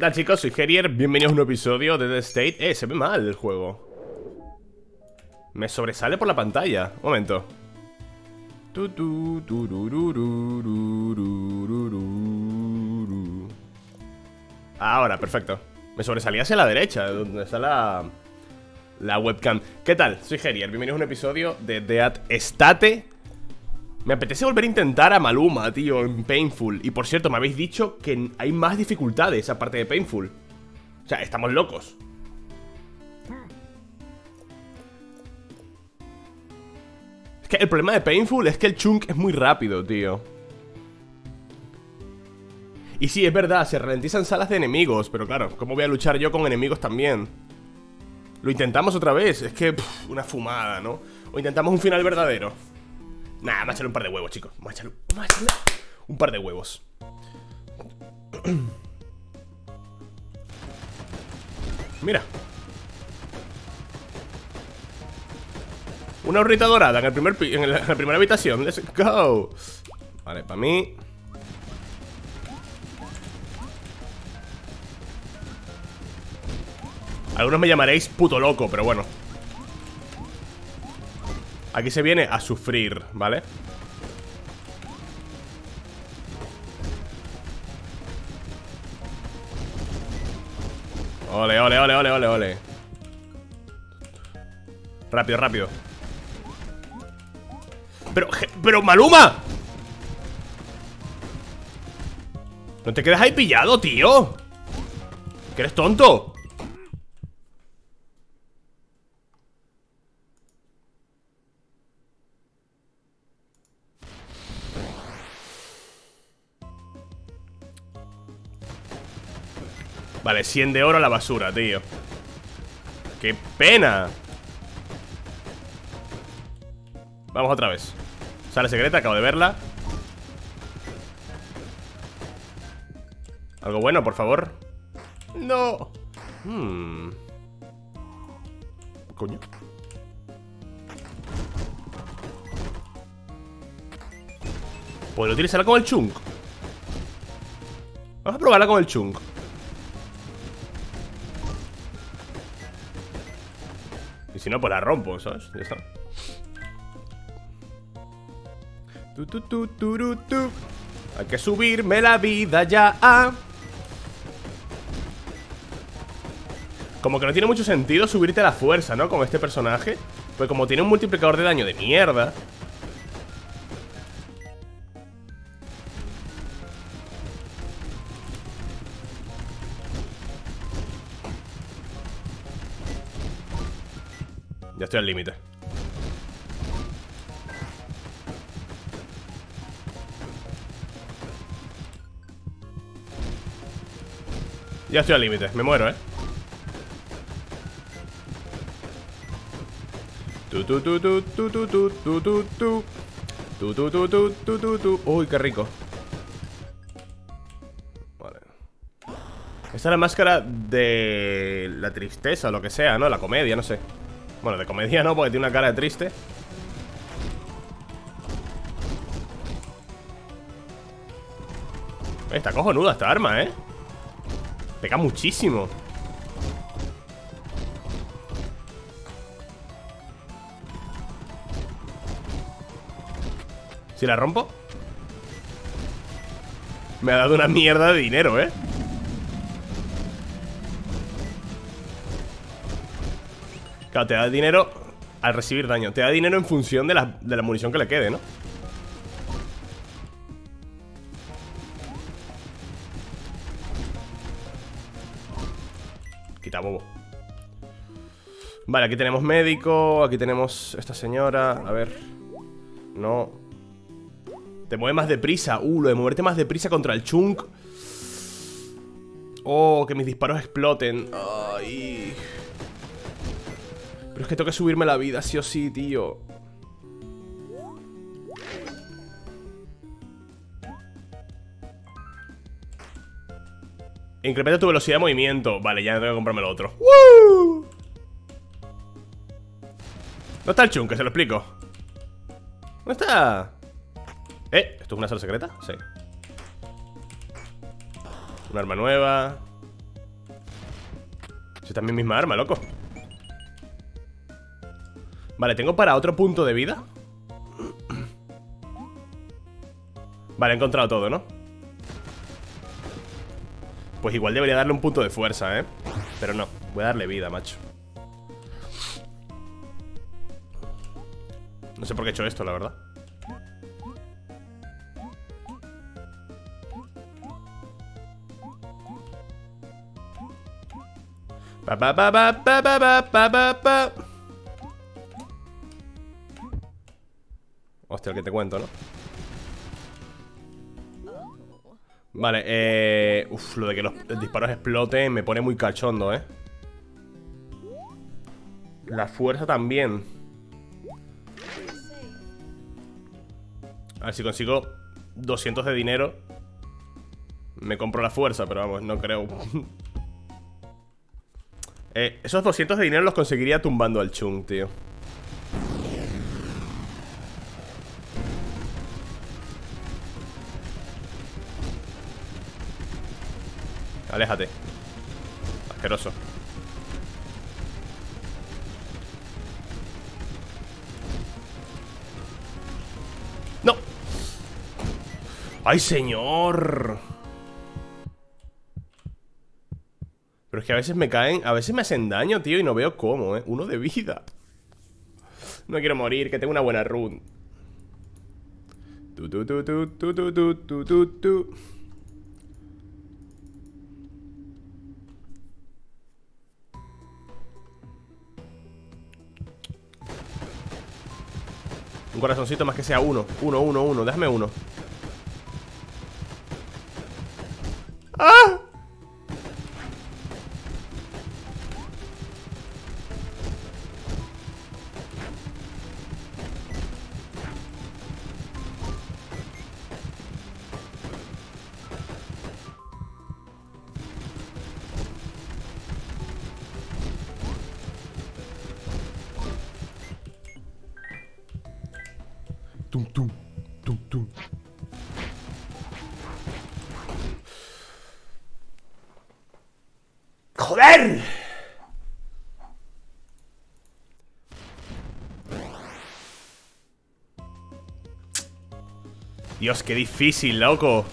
tal chicos? Soy Gerier, bienvenidos a un episodio de The State. Eh, se ve mal el juego. Me sobresale por la pantalla. Un momento. Ahora, perfecto. Me sobresalía hacia la derecha Donde está la... La webcam. ¿Qué tal? Soy Gerier, bienvenidos a un episodio de Dead State me apetece volver a intentar a Maluma, tío, en Painful. Y por cierto, me habéis dicho que hay más dificultades aparte de Painful. O sea, estamos locos. Es que el problema de Painful es que el chunk es muy rápido, tío. Y sí, es verdad, se ralentizan salas de enemigos Pero claro, ¿cómo voy a luchar yo con enemigos también? Lo intentamos otra vez, es que, una fumada, ¿no? O intentamos un final verdadero Nada, a echarle un par de huevos, chicos. A echarle, un par de huevos. Mira. Una horrita dorada en, el primer en, la primera habitación. Let's go. Vale, para mí. Algunos me llamaréis puto loco, pero bueno. Aquí se viene a sufrir, ¿vale? Ole, ole, ole, ole, ole, ole. Rápido, rápido. Pero, pero Maluma. No te quedas ahí pillado, tío Que eres tonto Vale, 100 de oro a la basura, tío. ¡Qué pena! Vamos otra vez. Sale secreta, acabo de verla. Algo bueno, por favor No. Hmm. Coño. Puedo utilizarla con el chunk. Vamos a probarla con el chunk si no, pues la rompo, ¿sabes? Ya está. Hay que subirme la vida ya. Como que no tiene mucho sentido subirte la fuerza, ¿no? Con este personaje. Pues como tiene un multiplicador de daño de mierda. Estoy al límite Ya estoy al límite, me muero, eh Tu tu tu tu tu tu tu tu tu tu Tu tu tu tu Uy, qué rico Vale Esta es la máscara de la tristeza o lo que sea, ¿no? La comedia, no sé bueno, de comedia no, porque tiene una cara de triste Está cojonuda esta arma, ¿eh? Pega muchísimo Si la rompo Me ha dado una mierda de dinero, ¿eh? Claro, te da dinero al recibir daño. Te da dinero en función de la, de la munición que le quede, ¿no? Quita bobo. Vale, aquí tenemos médico Aquí tenemos esta señora. A ver. No. Te mueve más deprisa. Uh, lo de moverte más deprisa contra el chunk. Oh, que mis disparos exploten. Ay pero es que tengo que subirme la vida, sí o sí, tío. Incrementa tu velocidad de movimiento. Vale, ya tengo que comprarme lo otro. ¡Woo! ¿Dónde está el chunk? Que se lo explico. ¿Dónde está? ¿Eh? ¿Esto es una sala secreta? Sí. Un arma nueva. es mi misma arma, loco Vale, ¿tengo para otro punto de vida? Vale, he encontrado todo, ¿no? Pues igual debería darle un punto de fuerza, ¿eh? Pero no, voy a darle vida, macho No sé por qué he hecho esto, la verdad Pa, pa, pa, pa, pa, pa, pa, pa, Hostia, el que te cuento, ¿no? Vale, eh... Uf, lo de que los disparos exploten me pone muy cachondo, ¿eh? La fuerza también A ver si consigo 200 de dinero Me compro la fuerza, pero vamos, no creo eh, Esos 200 de dinero los conseguiría tumbando al Chung, tío Aléjate Asqueroso ¡No! ¡Ay, señor! Pero es que a veces me caen A veces me hacen daño, tío Y no veo cómo, ¿eh? Uno de vida No quiero morir, que tengo una buena run Tu, tu, tu, tu, tu, tu, tu, tu, tu Un corazoncito más que sea uno. Uno, uno, uno, déjame uno. ¡Ah! Dios, qué difícil, loco.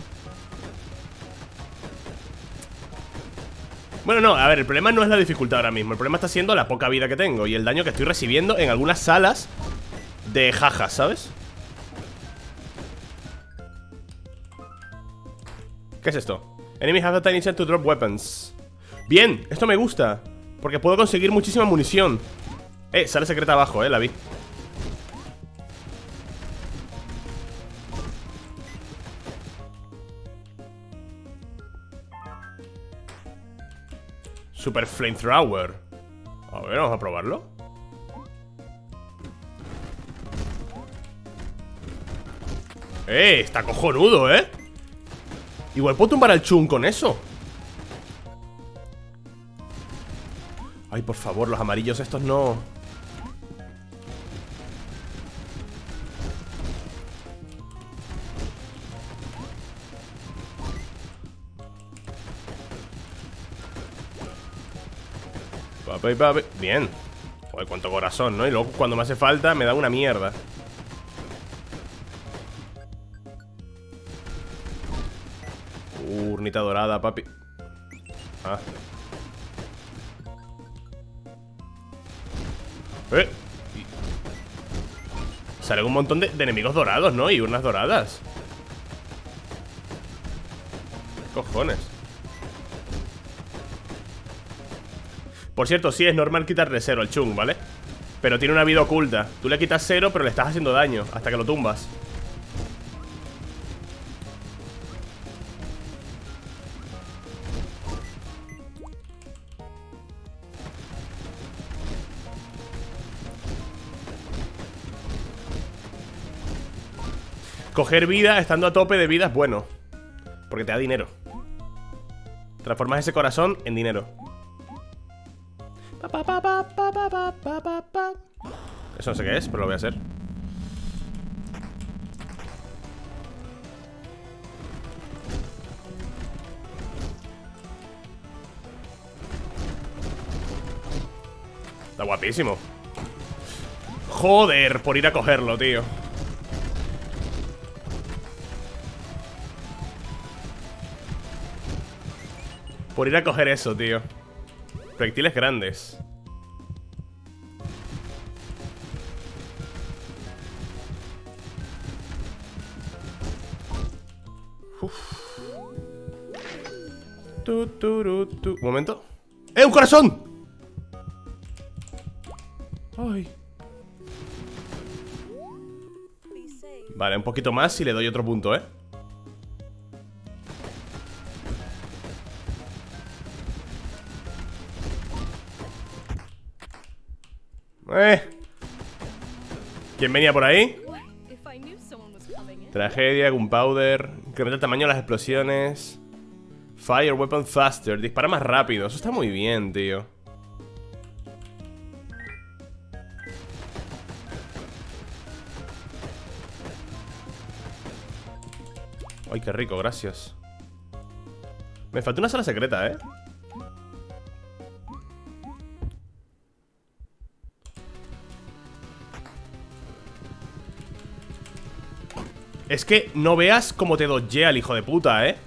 Bueno, no, a ver, el problema no es la dificultad ahora mismo. El problema está siendo la poca vida que tengo Y el daño que estoy recibiendo en algunas salas De jajas, ¿sabes? ¿Qué es esto? Enemy have the to drop weapons. Bien, esto me gusta Porque puedo conseguir muchísima munición. Eh, sale secreta abajo, eh, la vi Super Flamethrower. A ver, vamos a probarlo. Eh, está cojonudo, eh Igual puedo tumbar al Chun con eso. Ay, por favor, los amarillos estos no Bien. Joder, cuánto corazón, ¿no? Y luego cuando me hace falta me da una mierda. Urnita dorada, papi. Ah. Eh. Salen un montón de, de, enemigos dorados, ¿no? Y urnas doradas. ¿Qué cojones? Por cierto, sí, es normal quitarle cero al Chung, ¿vale? Pero tiene una vida oculta. Tú le quitas cero, pero le estás haciendo daño Hasta que lo tumbas. Coger vida estando a tope de vida es bueno Porque te da dinero. Transformas ese corazón en dinero Eso no sé qué es, pero lo voy a hacer. Está guapísimo. Joder, por ir a cogerlo, tío. Por ir a coger eso, tío Proyectiles grandes. Un momento. ¡Eh, un corazón! Ay. Vale, un poquito más y le doy otro punto, ¿eh? Eh. ¿Quién venía por ahí? Tragedia, gunpowder Incrementa el tamaño de las explosiones. Fire weapon faster Dispara más rápido. Eso está muy bien, tío. Ay, qué rico, gracias. Me falta una sala secreta, ¿eh? Es que no veas cómo te dodgea el hijo de puta, ¿eh?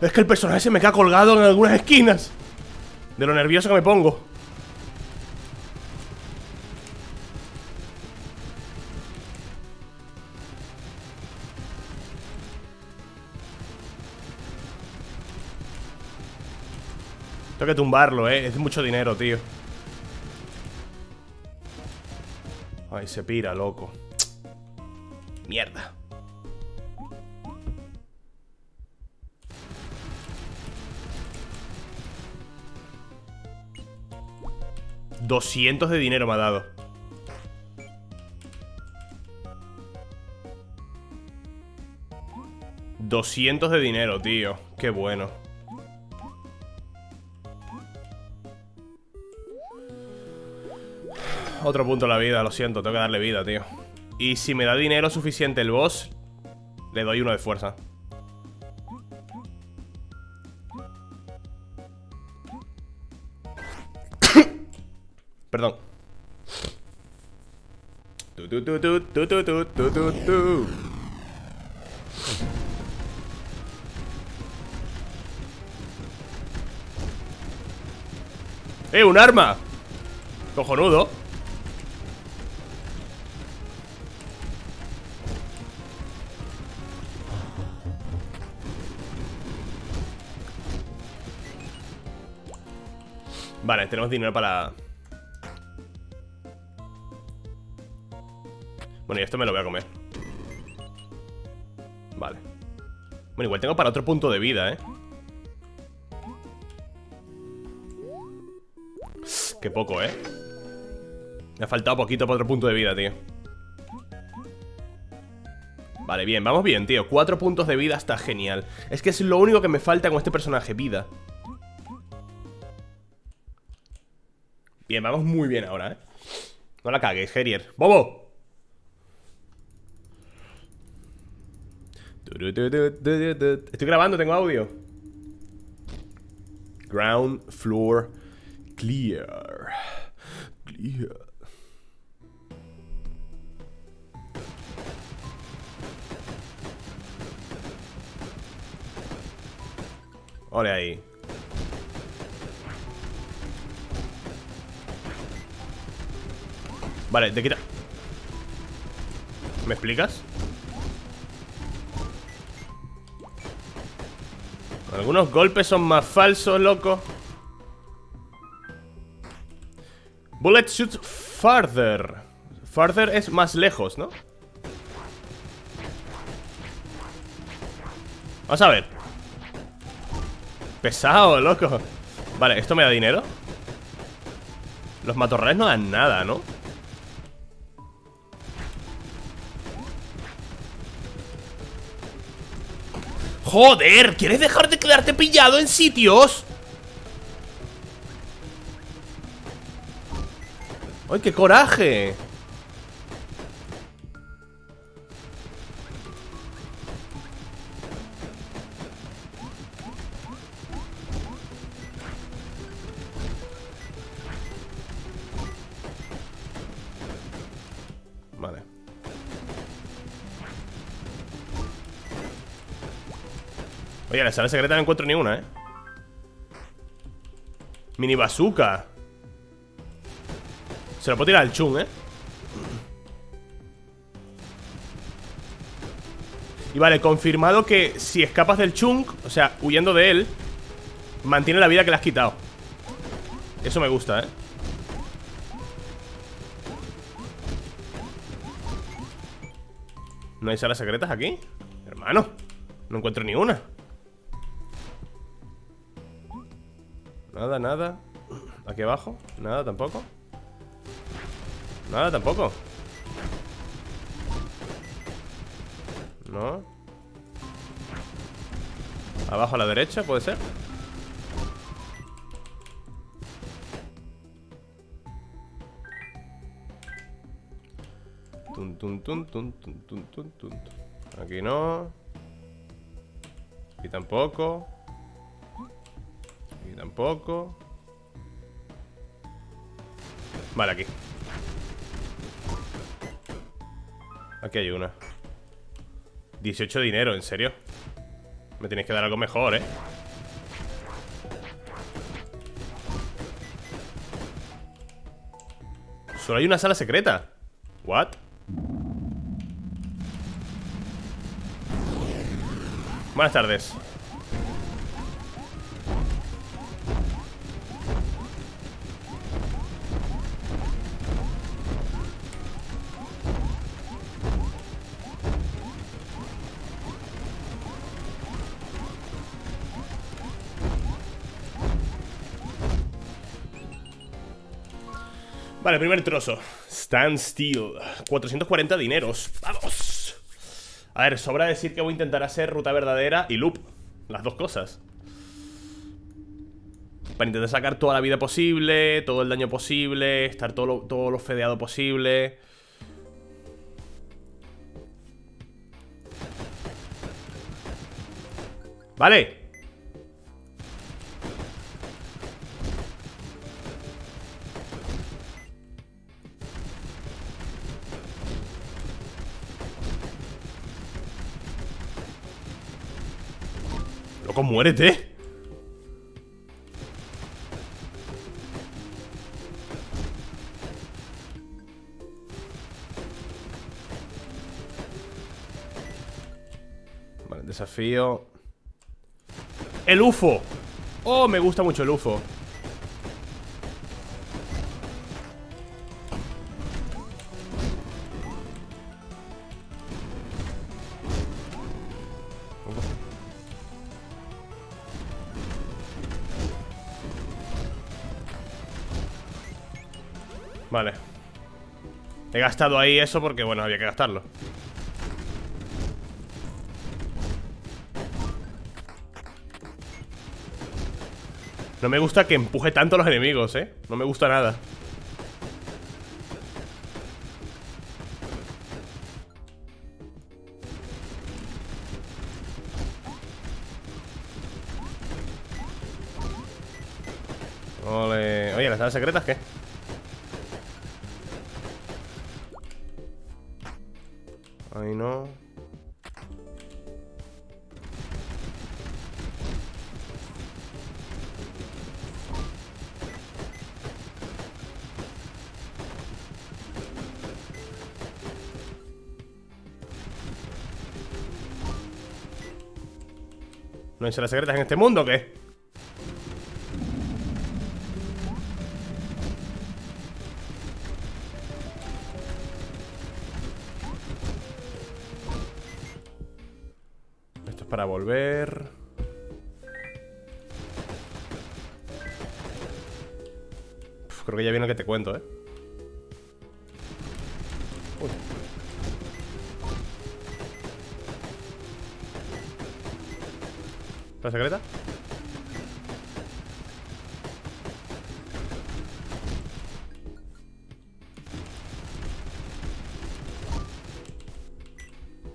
Es que el personaje se me queda colgado en algunas esquinas. De lo nervioso que me pongo. Tengo que tumbarlo, eh. Es mucho dinero, tío. Ay, se pira, loco. Mierda 200 de dinero me ha dado ¡200 de dinero, tío! ¡Qué bueno! Otro punto en la vida, lo siento, tengo que darle vida, tío Y si me da dinero suficiente el boss Le doy uno de fuerza ¡Eh, un arma! Cojonudo Vale, tenemos dinero para... Bueno, y esto me lo voy a comer Vale Bueno, igual tengo para otro punto de vida, ¿eh? Qué poco, ¿eh? Me ha faltado poquito para otro punto de vida, tío Vale, bien, vamos bien, tío Cuatro puntos de vida está genial Es que es lo único que me falta con este personaje, vida Bien, vamos muy bien ahora, ¿eh? No la cagues, Gerier ¡Bobo! Estoy grabando, tengo audio. Ground floor clear. Clear. Ole ahí. Vale, te quita. ¿Me explicas? Algunos golpes son más falsos, loco Bullet shoots farther Farther es más lejos, ¿no? Vamos a ver Pesado, loco Vale, ¿esto me da dinero? Los matorrales no dan nada, ¿no? ¡Joder! ¿Quieres dejar de quedarte pillado en sitios? ¡Ay, qué coraje! La sala secreta no encuentro ni una, ¿eh? Mini bazooka Se lo puedo tirar al chung, ¿eh? Y vale, confirmado que si escapas del chunk O sea, huyendo de él Mantiene la vida que le has quitado Eso me gusta, ¿eh? ¿No hay salas secretas aquí? Hermano, no encuentro ni una Nada, nada. Aquí abajo, nada tampoco. Nada tampoco. No. Abajo a la derecha, puede ser. Tun, tun, tun, tun, tun, tun, tun, tun. Aquí no. Aquí tampoco Tampoco Vale, aquí Aquí hay una 18 dinero, ¿en serio? Me tienes que dar algo mejor, ¿eh? Solo hay una sala secreta ¿What? Buenas tardes Vale, primer trozo. Stand still 440 dineros. ¡Vamos! A ver, sobra decir que voy a intentar hacer ruta verdadera y loop. Las dos cosas. Para intentar sacar toda la vida posible Todo el daño posible Estar todo lo, todo lo fedeado posible. Vale Muérete. Vale, desafío. El UFO Oh, me gusta mucho el UFO Vale He gastado ahí eso porque, bueno, había que gastarlo No me gusta que empuje tanto a los enemigos, ¿eh? No me gusta nada Ole. Oye, ¿las salas secretas qué? ¿No hay salas secretas en este mundo o qué? Esto es para volver creo que ya viene lo que te cuento, ¿eh? ¿La secreta?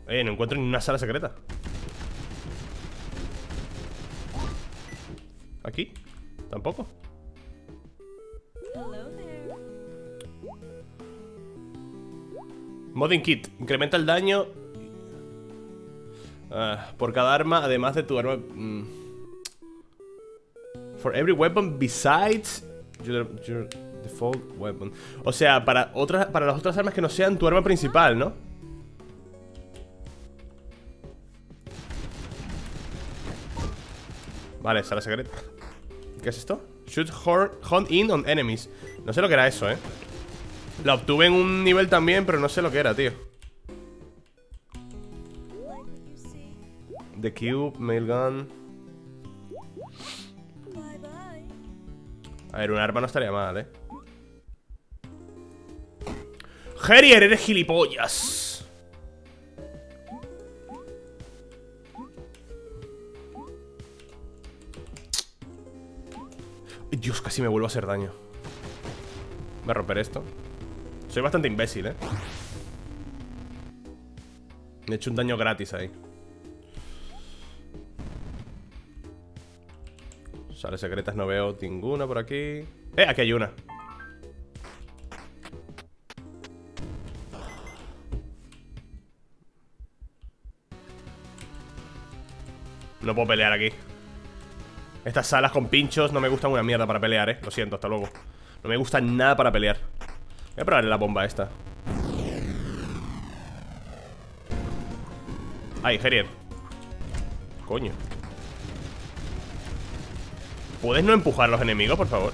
Eh, no encuentro ni una sala secreta ¿Aquí? ¿Tampoco? Modding Kit Incrementa el daño ah, Por cada arma Además de tu arma mm. For every weapon besides your, your default weapon O sea, para, otras, para las otras armas que no sean tu arma principal, ¿no? Vale, sala secreta ¿Qué es esto? Shoot hunt in on enemies No sé lo que era eso, eh La obtuve en un nivel también, pero no sé lo que era, tío The Cube, Mailgun A ver, un arma no estaría mal, eh Harrier, eres gilipollas. Dios, casi me vuelvo a hacer daño. Voy a romper esto. Soy bastante imbécil, eh Me he hecho un daño gratis ahí Sales secretas no veo ninguna por aquí. Eh, aquí hay una. No puedo pelear aquí. Estas salas con pinchos no me gustan una mierda para pelear, eh. Lo siento, hasta luego. No me gustan nada para pelear. Voy a probar la bomba esta. Ay, Gerier. Coño ¿Puedes no empujar a los enemigos, por favor?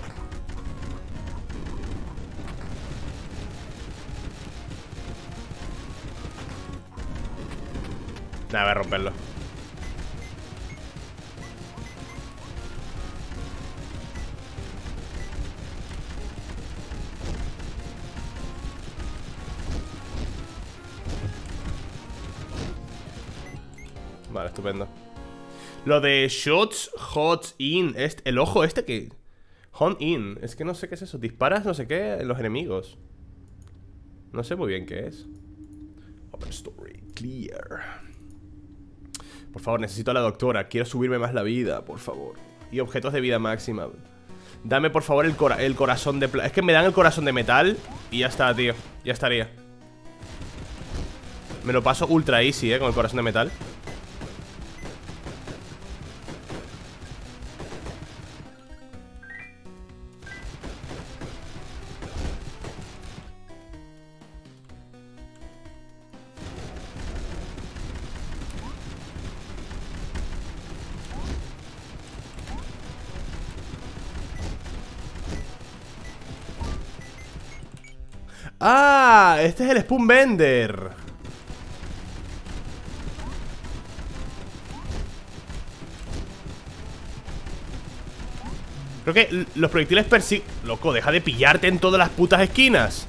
Nada, voy romperlo Vale, estupendo Lo de shots, hot in El ojo este que... Hunt in Es que no sé qué es eso. Disparas no sé qué en los enemigos. No sé muy bien qué es. Open story, clear. Por favor, necesito a la doctora. Quiero subirme más la vida, por favor. Y objetos de vida máxima. Dame por favor el, el corazón de... Es que me dan el corazón de metal Y ya está, tío. Ya estaría. Me lo paso ultra easy, eh Con el corazón de metal Este es el Spoon Bender. Creo que los proyectiles persiguen... Loco, deja de pillarte en todas las putas esquinas.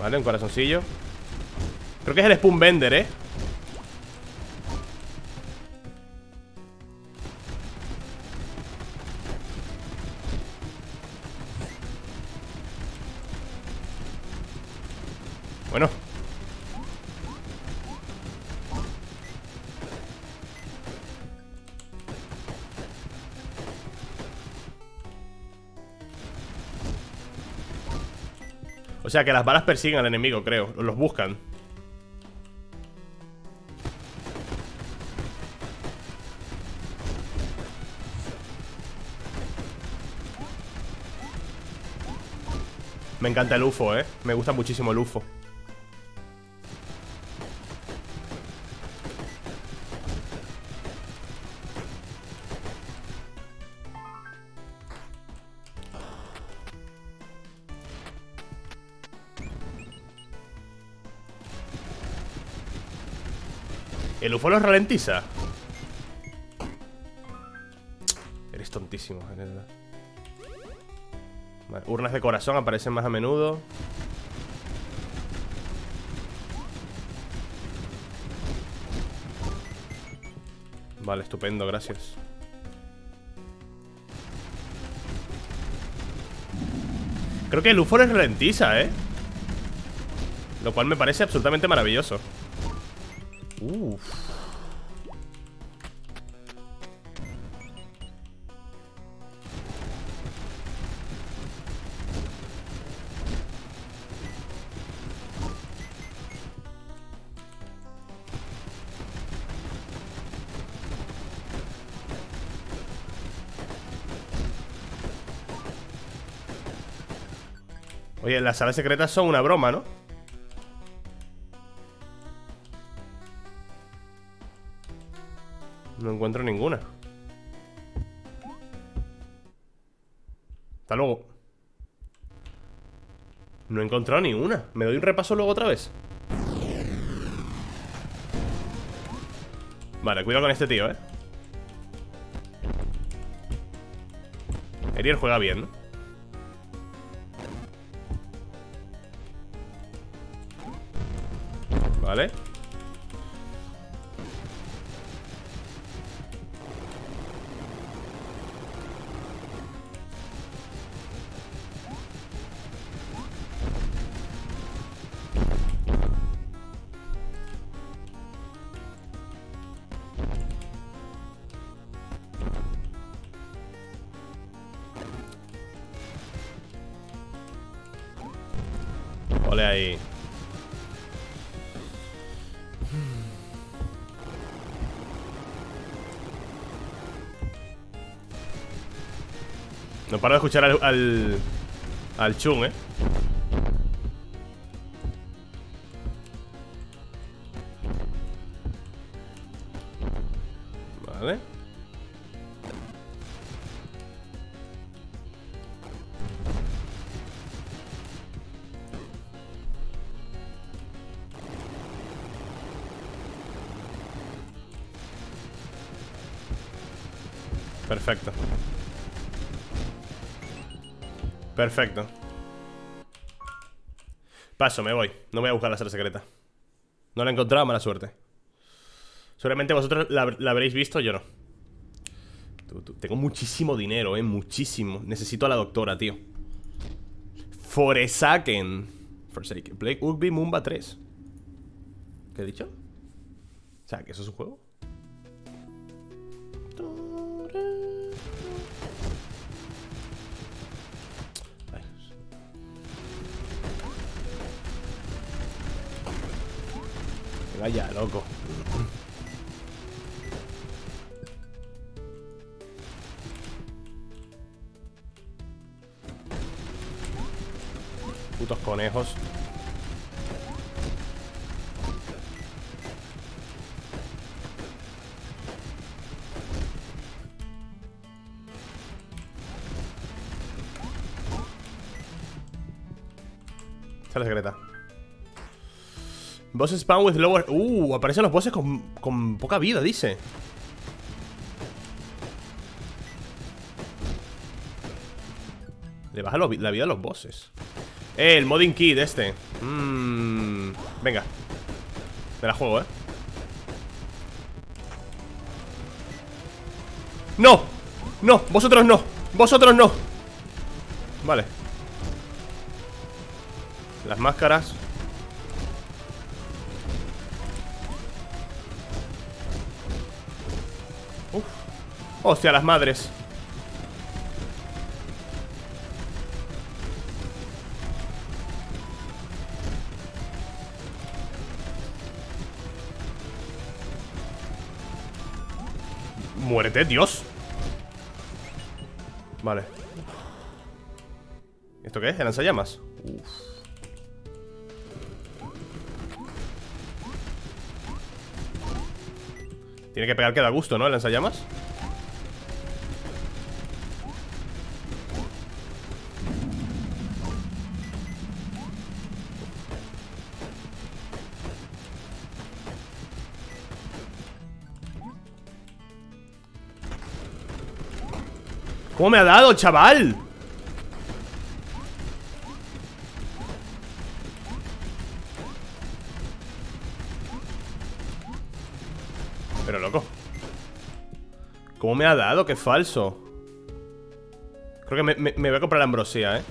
Vale, un corazoncillo. Creo que es el Spoon Bender, ¿eh? Sea que las balas persiguen al enemigo, creo. Los buscan. Me encanta el UFO, eh. Me gusta muchísimo el UFO ¿El UFO los ralentiza? Eres tontísimo, en verdad. Vale, urnas de corazón aparecen más a menudo. Vale, estupendo, gracias. Creo que el UFO les ralentiza, ¿eh? Lo cual me parece absolutamente maravilloso. Uff. Oye, las salas secretas son una broma, ¿no? No encuentro ninguna Hasta luego No he encontrado ni una ¿Me doy un repaso luego otra vez? Vale, cuidado con este tío, ¿eh? Erier juega bien, ¿no? ¿Vale? Paro de escuchar al, al, al ¿eh? Perfecto. Paso, me voy. No voy a buscar la sala secreta. No la he encontrado, mala suerte. Seguramente vosotros la, habréis visto, yo no. Tengo muchísimo dinero, eh Muchísimo. Necesito a la doctora, tío. Foresaken Forsaken. Blake Ugby Mumba 3 ¿Qué he dicho? O sea, ¿que eso es un juego? Vaya, loco. Boss spawn with lower... Uh, aparecen los bosses con, con poca vida, dice Le baja la vida a los bosses Eh, el modding kit este Mmm... Venga Me la juego, eh ¡No! ¡No! ¡Vosotros no! ¡Vosotros no! Vale Las máscaras Hostia, las madres Muérete, Dios Vale ¿Esto qué es? ¿El lanzallamas? Uf Tiene que pegar que da gusto, ¿no? El lanzallamas ¿Cómo me ha dado, chaval? Pero loco ¿Cómo me ha dado? ¡Qué falso! Creo que me, me voy a comprar la ambrosía, ¿eh?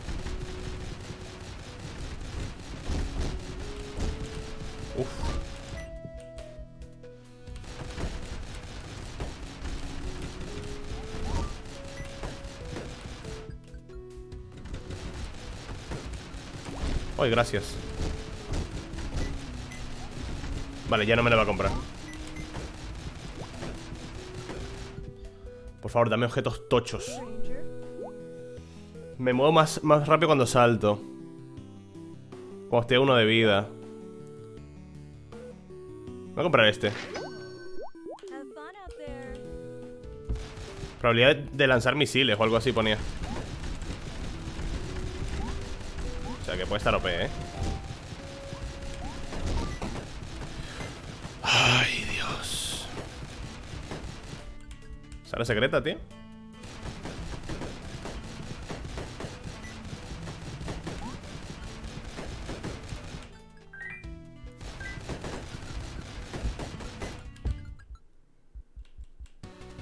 Ay, gracias. Vale, ya no me la va a comprar. Por favor, dame objetos tochos. Me muevo más, más rápido cuando salto. Cuando uno de vida. Voy a comprar este. Probabilidad de lanzar misiles o algo así ponía puede estar OP, ¿eh? Ay, Dios ¿Sala secreta, tío?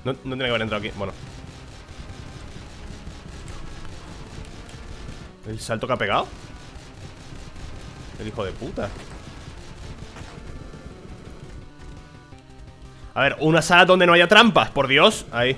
No, no tiene que haber entrado aquí, bueno ¿El salto que ha pegado? El hijo de puta. A ver, una sala donde no haya trampas, por Dios. Ahí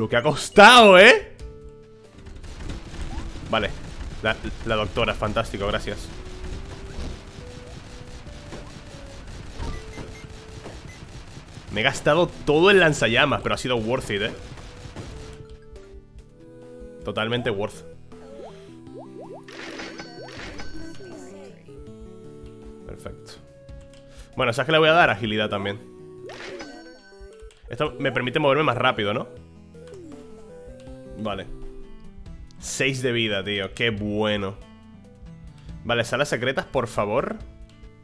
Lo que ha costado, ¿eh? Vale la, la doctora, fantástico, gracias Me he gastado todo el lanzallamas Pero ha sido worth it, eh Totalmente worth Perfecto Bueno, ¿sabes que le voy a dar? Agilidad también Esto me permite moverme más rápido, ¿no? Vale. 6 de vida, tío, qué bueno. Vale, salas secretas, por favor.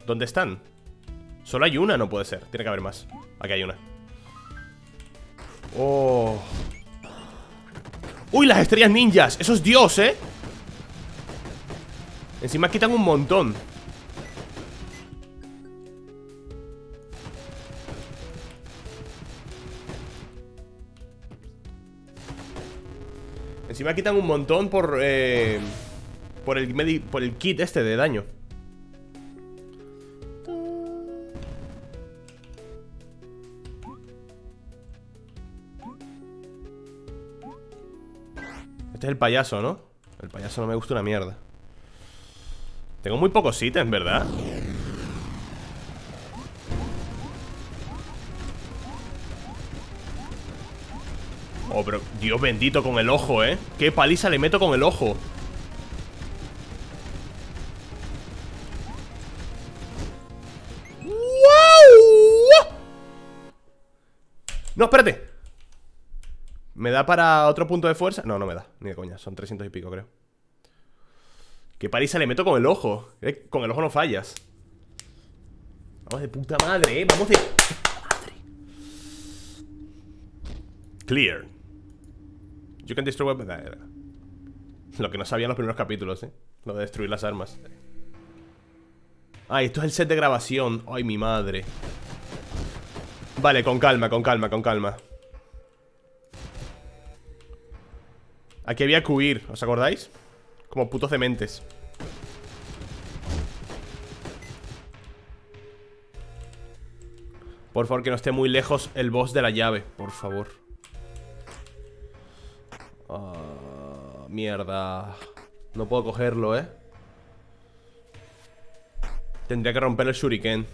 ¿Dónde están? Solo hay una, no puede ser, tiene que haber más. Aquí hay una. Oh. ¡Uy, las estrellas ninjas! ¡Eso es Dios, eh! Encima quitan un montón Encima quitan un montón por... Eh, por, el por el kit este de daño. Este es el payaso, ¿no? El payaso no me gusta una mierda Tengo muy pocos ítems, ¿verdad? Oh, pero Dios bendito con el ojo, ¿eh? Qué paliza le meto con el ojo. No, espérate. ¿Me da para otro punto de fuerza? No, no me da, ni de coña, son 300 y pico creo. Qué paliza le meto con el ojo eh, Con el ojo no fallas. Vamos de puta madre, eh. Vamos de Clear You can destroy weapons. Lo que no sabía en los primeros capítulos, ¿eh? Lo de destruir las armas. Ay, esto es el set de grabación. Ay, mi madre. Vale, con calma, con calma, con calma. Aquí había que huir, ¿os acordáis? Como putos dementes. Por favor, que no esté muy lejos el boss de la llave, por favor. Ah, mierda. No puedo cogerlo, ¿eh? Tendría que romper el shuriken.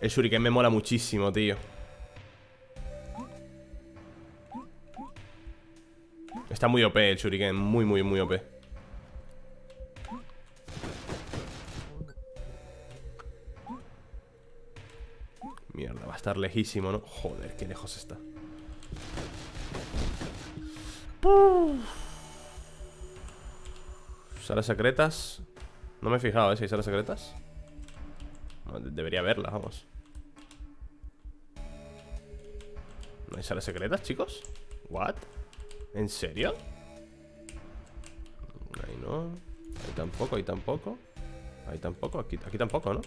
El shuriken me mola muchísimo, tío. Está muy OP el shuriken, muy, muy, muy OP. Mierda, va a estar lejísimo, ¿no? Joder, qué lejos está Salas secretas No me he fijado, ¿eh? Si hay salas secretas Debería haberlas, vamos ¿No hay salas secretas, chicos? ¿What? ¿En serio? Ahí no Ahí tampoco, ahí tampoco Ahí tampoco, aquí, aquí tampoco, ¿no?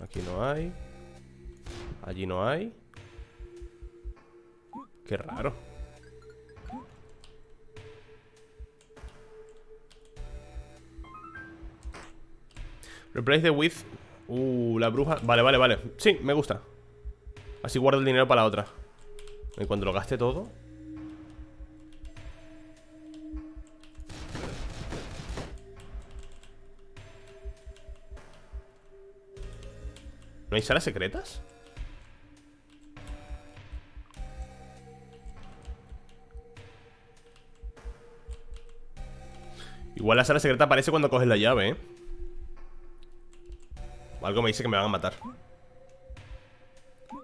Aquí no hay Allí no hay Qué raro Replace the with Uh, la bruja Vale, vale, vale Sí, me gusta Así guardo el dinero para la otra Y cuando lo gaste todo ¿No hay salas secretas? Igual la sala secreta aparece cuando coges la llave, ¿eh? Algo me dice que me van a matar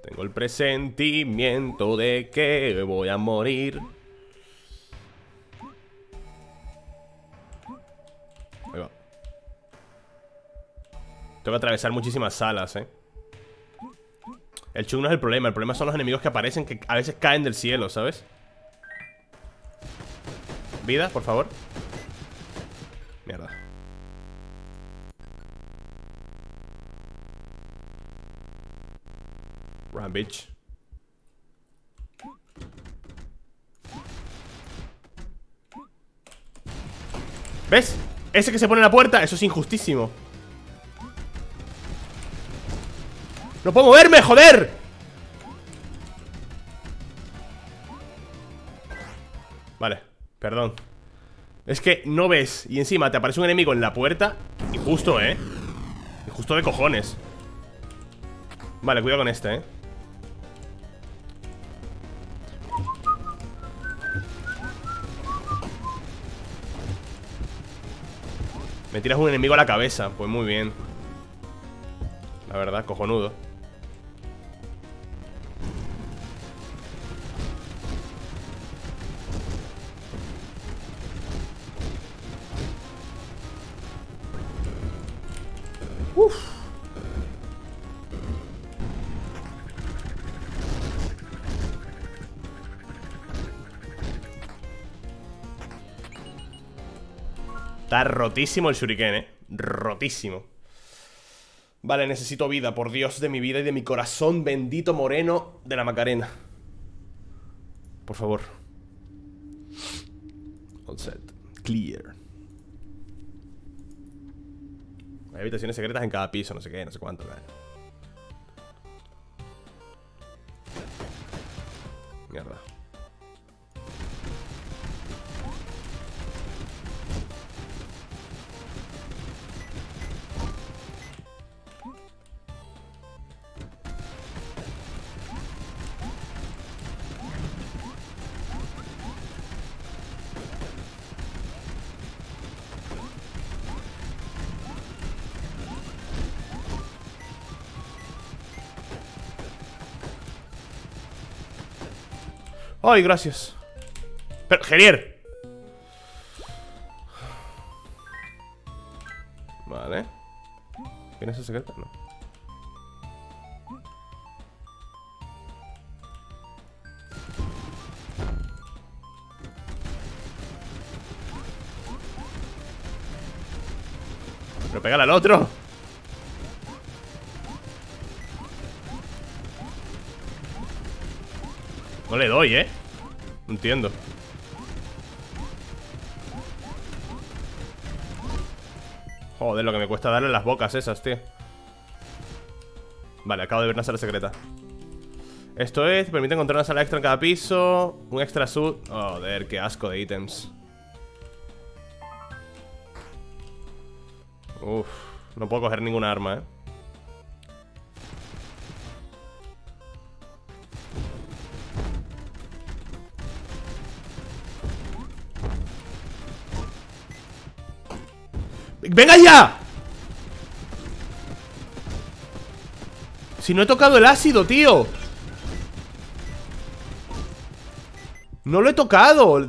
Tengo el presentimiento de que voy a morir Ahí va Tengo que atravesar muchísimas salas, ¿eh? El chung no es el problema, el problema son los enemigos que aparecen que a veces caen del cielo, ¿sabes? Vida, por favor Run, bitch ¿Ves? Ese que se pone en la puerta, eso es injustísimo ¡No puedo moverme, joder! Vale, perdón Es que no ves Y encima te aparece un enemigo en la puerta Injusto, ¿eh? Injusto de cojones Vale, cuidado con este, ¿eh? Me tiras un enemigo a la cabeza. Pues muy bien. La verdad, cojonudo Está rotísimo el shuriken, eh. Rotísimo. Vale, necesito vida, por Dios de mi vida y de mi corazón bendito moreno de la Macarena. Por favor. All set. Clear. Hay habitaciones secretas en cada piso, no sé qué, no sé cuánto Mierda Ay, gracias. Pero, Gerier. Vale. ¿Tienes ese secreto? No. Pero pégale al otro le doy, ¿eh? No entiendo. Joder, lo que me cuesta darle las bocas esas, tío. Vale, acabo de ver una sala secreta. Esto es, permite encontrar una sala extra en cada piso Un extra suit. Joder, qué asco de ítems. Uf, no puedo coger ninguna arma, eh ¡Venga ya! Si no he tocado el ácido, tío. No lo he tocado.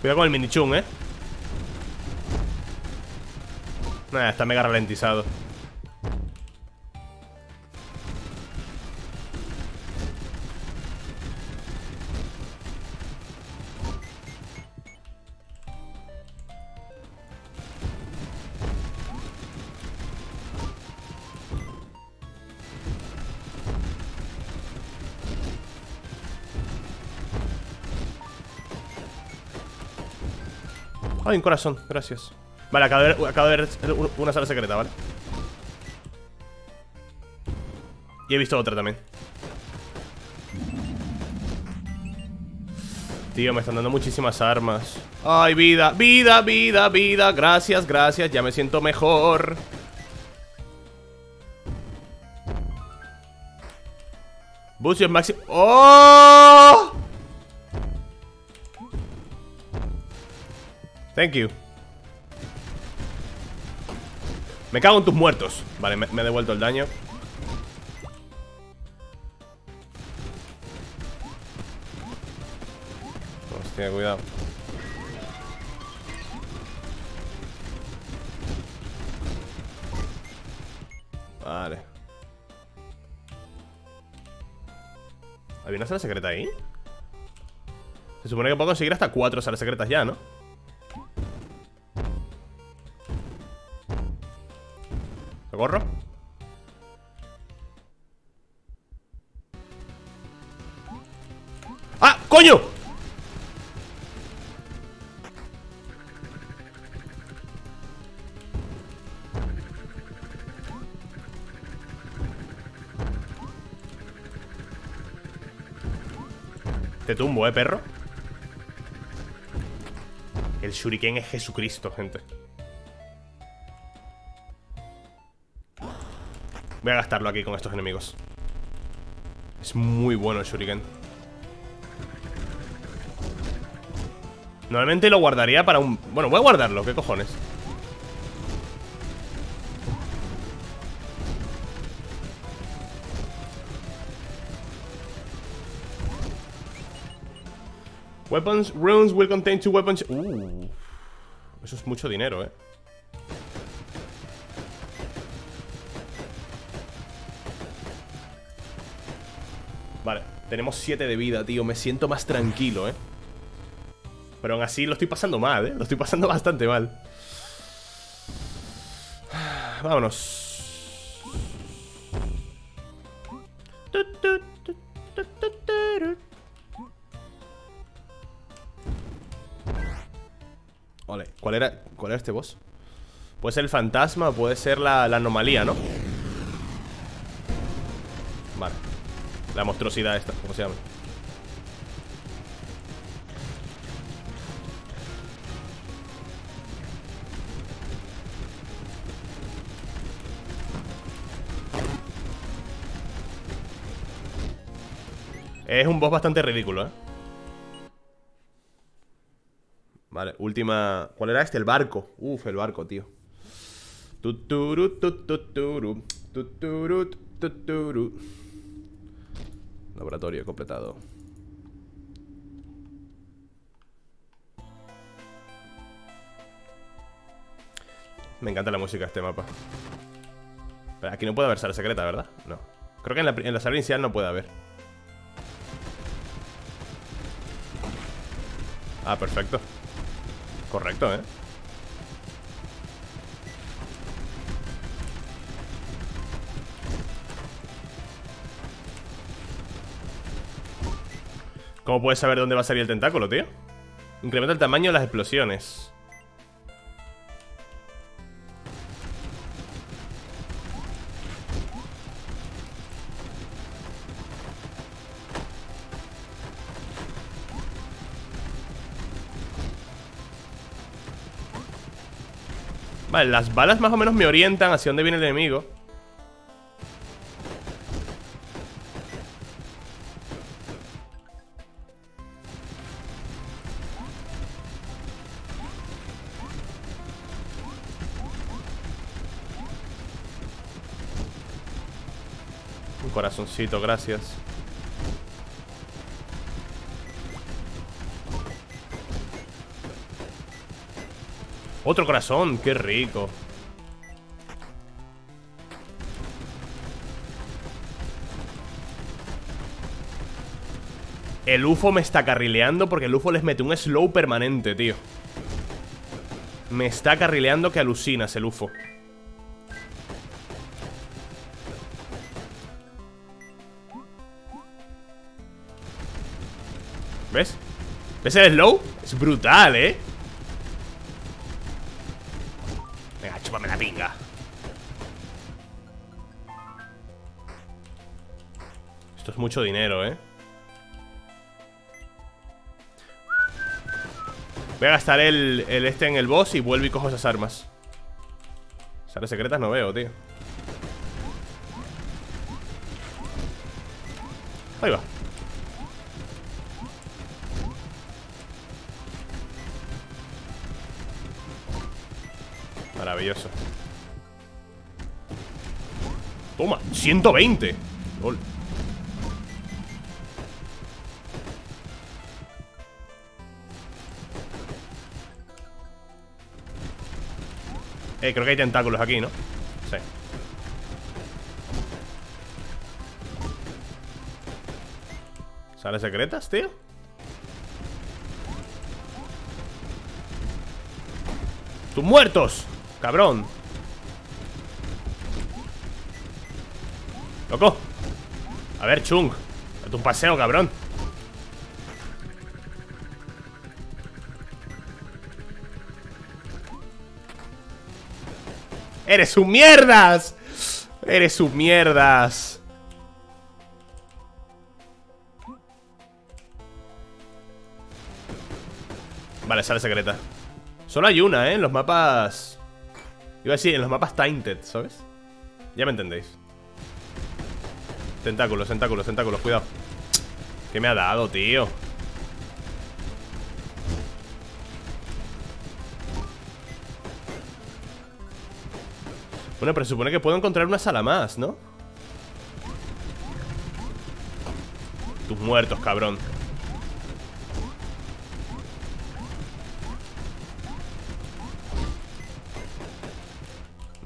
Cuidado con el minichun, eh. Nah, está mega ralentizado Un corazón, gracias. Vale, acabo de, ver, acabo de ver una sala secreta, ¿vale? Y he visto otra también. Tío, me están dando muchísimas armas. Ay, vida, vida, vida, vida. Gracias, gracias, ya me siento mejor. Bucio máximo. ¡Oh! Thank you. Me cago en tus muertos. Vale, me, he devuelto el daño. Hostia, cuidado. Vale. ¿Había una sala secreta ahí? Se supone que puedo conseguir hasta cuatro salas secretas ya, ¿no? Tumbo, ¿eh, perro? El shuriken es Jesucristo, gente Voy a gastarlo aquí con estos enemigos Es muy bueno el shuriken Normalmente lo guardaría para un... Bueno, voy a guardarlo, ¿qué cojones? Weapons runes will contain two weapons. Uh, Eso es mucho dinero, eh. Vale, tenemos 7 de vida, tío. Me siento más tranquilo, ¿eh? Pero aún así lo estoy pasando mal, ¿eh? Lo estoy pasando bastante mal. Vámonos Vale, ¿cuál era, ¿cuál era este boss? Puede ser el fantasma puede ser la, la anomalía, ¿no? Vale la monstruosidad esta, ¿cómo se llama? Es un boss bastante ridículo, ¿eh? Vale, última... ¿Cuál era este? El barco Uf, el barco, tío. Laboratorio completado. Me encanta la música de este mapa. Pero aquí no puede haber sala secreta, ¿verdad? No. Creo que en la, en la sala inicial no puede haber. Ah, perfecto. Correcto, ¿eh? ¿Cómo puedes saber dónde va a salir el tentáculo, tío? Incrementa el tamaño de las explosiones Las balas más o menos me orientan hacia dónde viene el enemigo. Un corazoncito, gracias. Otro corazón, qué rico El UFO me está carrileando porque el UFO les mete un slow permanente, tío Me está carrileando que alucinas el UFO ¿Ves? ¿Ves el slow? Es brutal, ¿eh? Mucho dinero, ¿eh? Voy a gastar el, este en el boss y vuelvo y cojo esas armas. Sales secretas no veo, tío. Ahí va. Maravilloso. Toma, 120 Lol Eh, creo que hay tentáculos aquí, ¿no? Sí ¿Sales secretas, tío? ¡Tus muertos! Cabrón ¡Loco! A ver, Chung Date un paseo, cabrón ¡Eres un mierdas! ¡Eres un mierdas! Vale, sale secreta Solo hay una, ¿eh? En los mapas... Iba a decir, en los mapas Tainted, ¿sabes? Ya me entendéis Tentáculos, tentáculos, tentáculos, cuidado ¿Qué me ha dado, tío? Bueno, pero supone que puedo encontrar una sala más, ¿no? Tus muertos, cabrón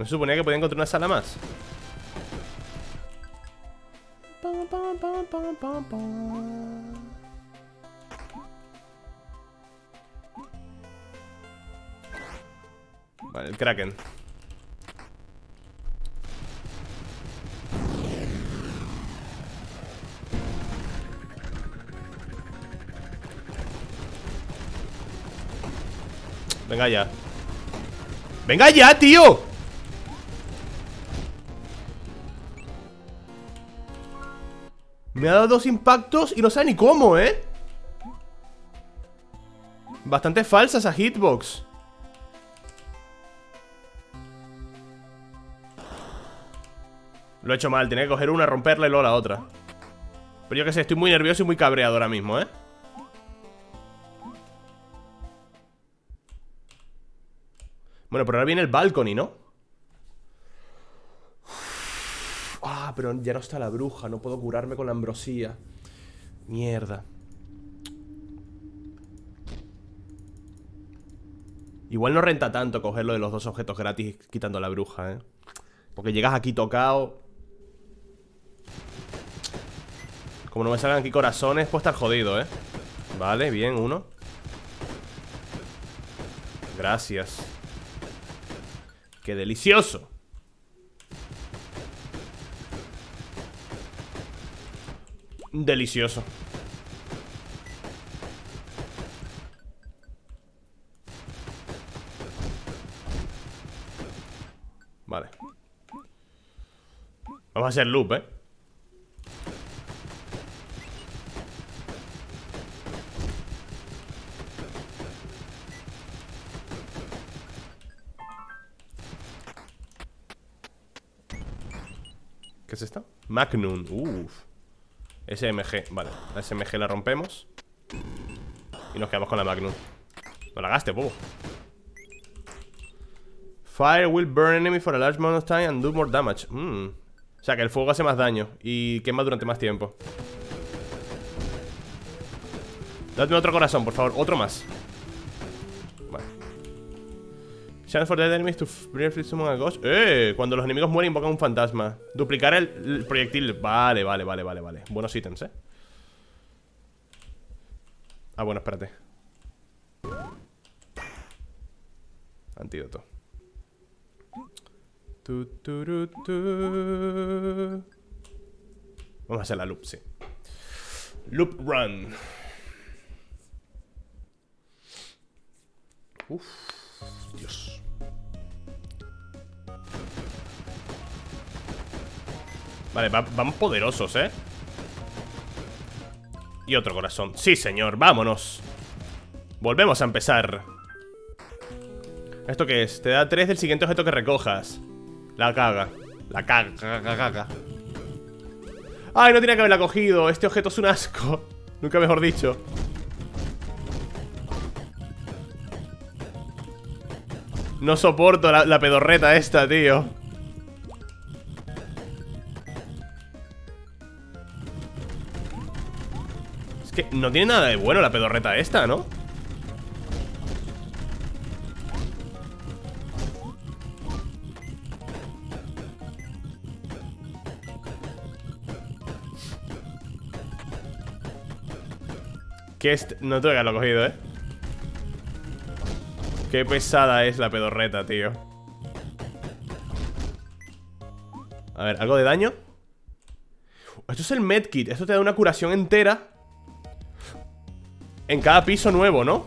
¿No se suponía que podía encontrar una sala más? Vale, el Kraken Venga ya ¡Venga ya, tío! Me ha dado dos impactos y no sé ni cómo, ¿eh? Bastante falsa esa hitbox Lo he hecho mal, tenía que coger una, romperla y luego la otra Pero yo que sé, estoy muy nervioso y muy cabreado ahora mismo, ¿eh? Bueno, pero ahora viene el balcony, ¿no? Ah, pero ya no está la bruja No puedo curarme con la ambrosía Mierda Igual no renta tanto cogerlo de los dos objetos gratis quitando la bruja, ¿eh? Porque llegas aquí tocado Como no me salgan aquí corazones, puedo estar jodido, ¿eh? Vale, bien, uno Gracias ¡Qué delicioso! Delicioso Vale Vamos a hacer loop, ¿eh? Magnum, uff SMG, vale. La SMG la rompemos. Y nos quedamos con la Magnum. No la gaste, bobo. Fire will burn enemy for a large amount of time and do more damage. Mm. O sea, que el fuego hace más daño y quema durante más tiempo. Dadme otro corazón, por favor, otro más. Chance for dead enemies to briefly summon a ghost. ¡Eh! Cuando los enemigos mueren, invocan un fantasma. Duplicar el, proyectil. Vale, vale, vale, vale, vale. Buenos ítems, ¿eh? Ah, bueno, espérate. Antídoto. Vamos a hacer la loop, sí. Loop run. Uf, Dios. Vale, va- vamos poderosos, ¿eh? Y otro corazón. Sí, señor, vámonos. Volvemos a empezar. ¿Esto qué es? Te da 3 del siguiente objeto que recojas. La caga. La caga, caga, caga. Ay, no tenía que haberla cogido. Este objeto es un asco. Nunca mejor dicho. No soporto la, la pedorreta esta, tío. No tiene nada de bueno la pedorreta esta, ¿no? Que este... No tengo que haberlo cogido, ¿eh? Qué pesada es la pedorreta, tío A ver, ¿algo de daño? Esto es el medkit Esto te da una curación entera En cada piso nuevo, ¿no?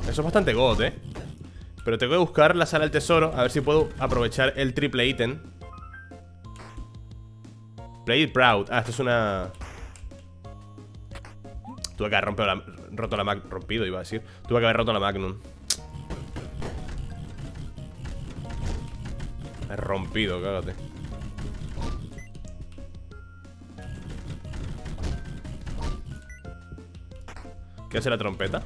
Eso es bastante god, ¿eh? Pero tengo que buscar la sala del tesoro A ver si puedo aprovechar el triple ítem Play it proud Ah, esto es una... Tuve que haber rompido la, roto la Magnum. Rompido, iba a decir. Tuve que haber roto la Magnum. Rompido, cágate. ¿Qué hace la trompeta?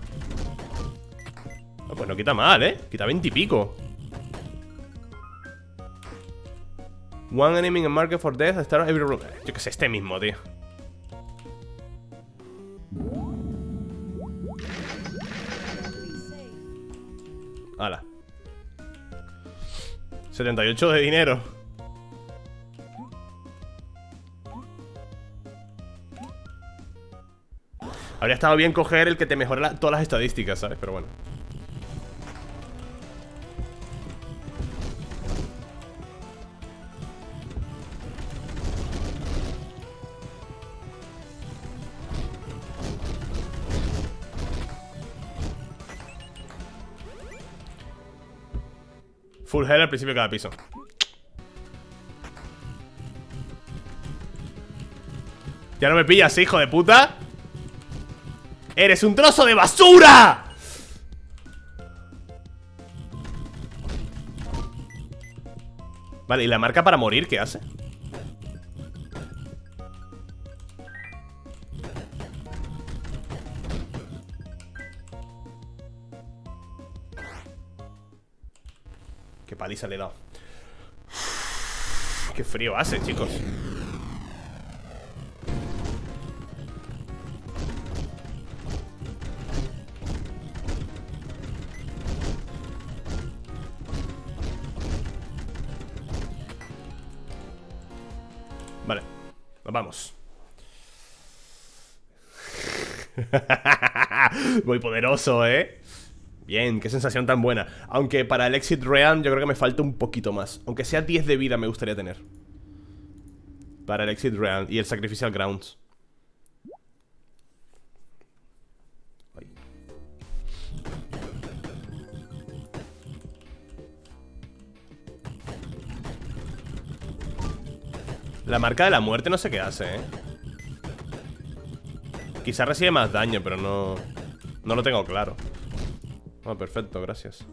Ah, pues no quita mal, ¿eh? Quita 20 y pico. One enemy in market for death, start every room. Yo que sé, este mismo, tío. Hala 78 de dinero Habría estado bien coger el que te mejore la- todas las estadísticas, ¿sabes? Pero bueno Full health al principio de cada piso ¿Ya no me pillas, hijo de puta? ¡Eres un trozo de basura! Vale, ¿y la marca para morir qué hace? Qué paliza le he dado Qué frío hace, chicos Muy poderoso, ¿eh? Bien, qué sensación tan buena Aunque para el Exit Ream yo creo que me falta un poquito más Aunque sea 10 de vida me gustaría tener Para el Exit Ream y el Sacrificial Grounds. La marca de la muerte no sé qué hace, ¿eh? Quizá recibe más daño, pero no... No lo tengo claro. Ah, perfecto, gracias.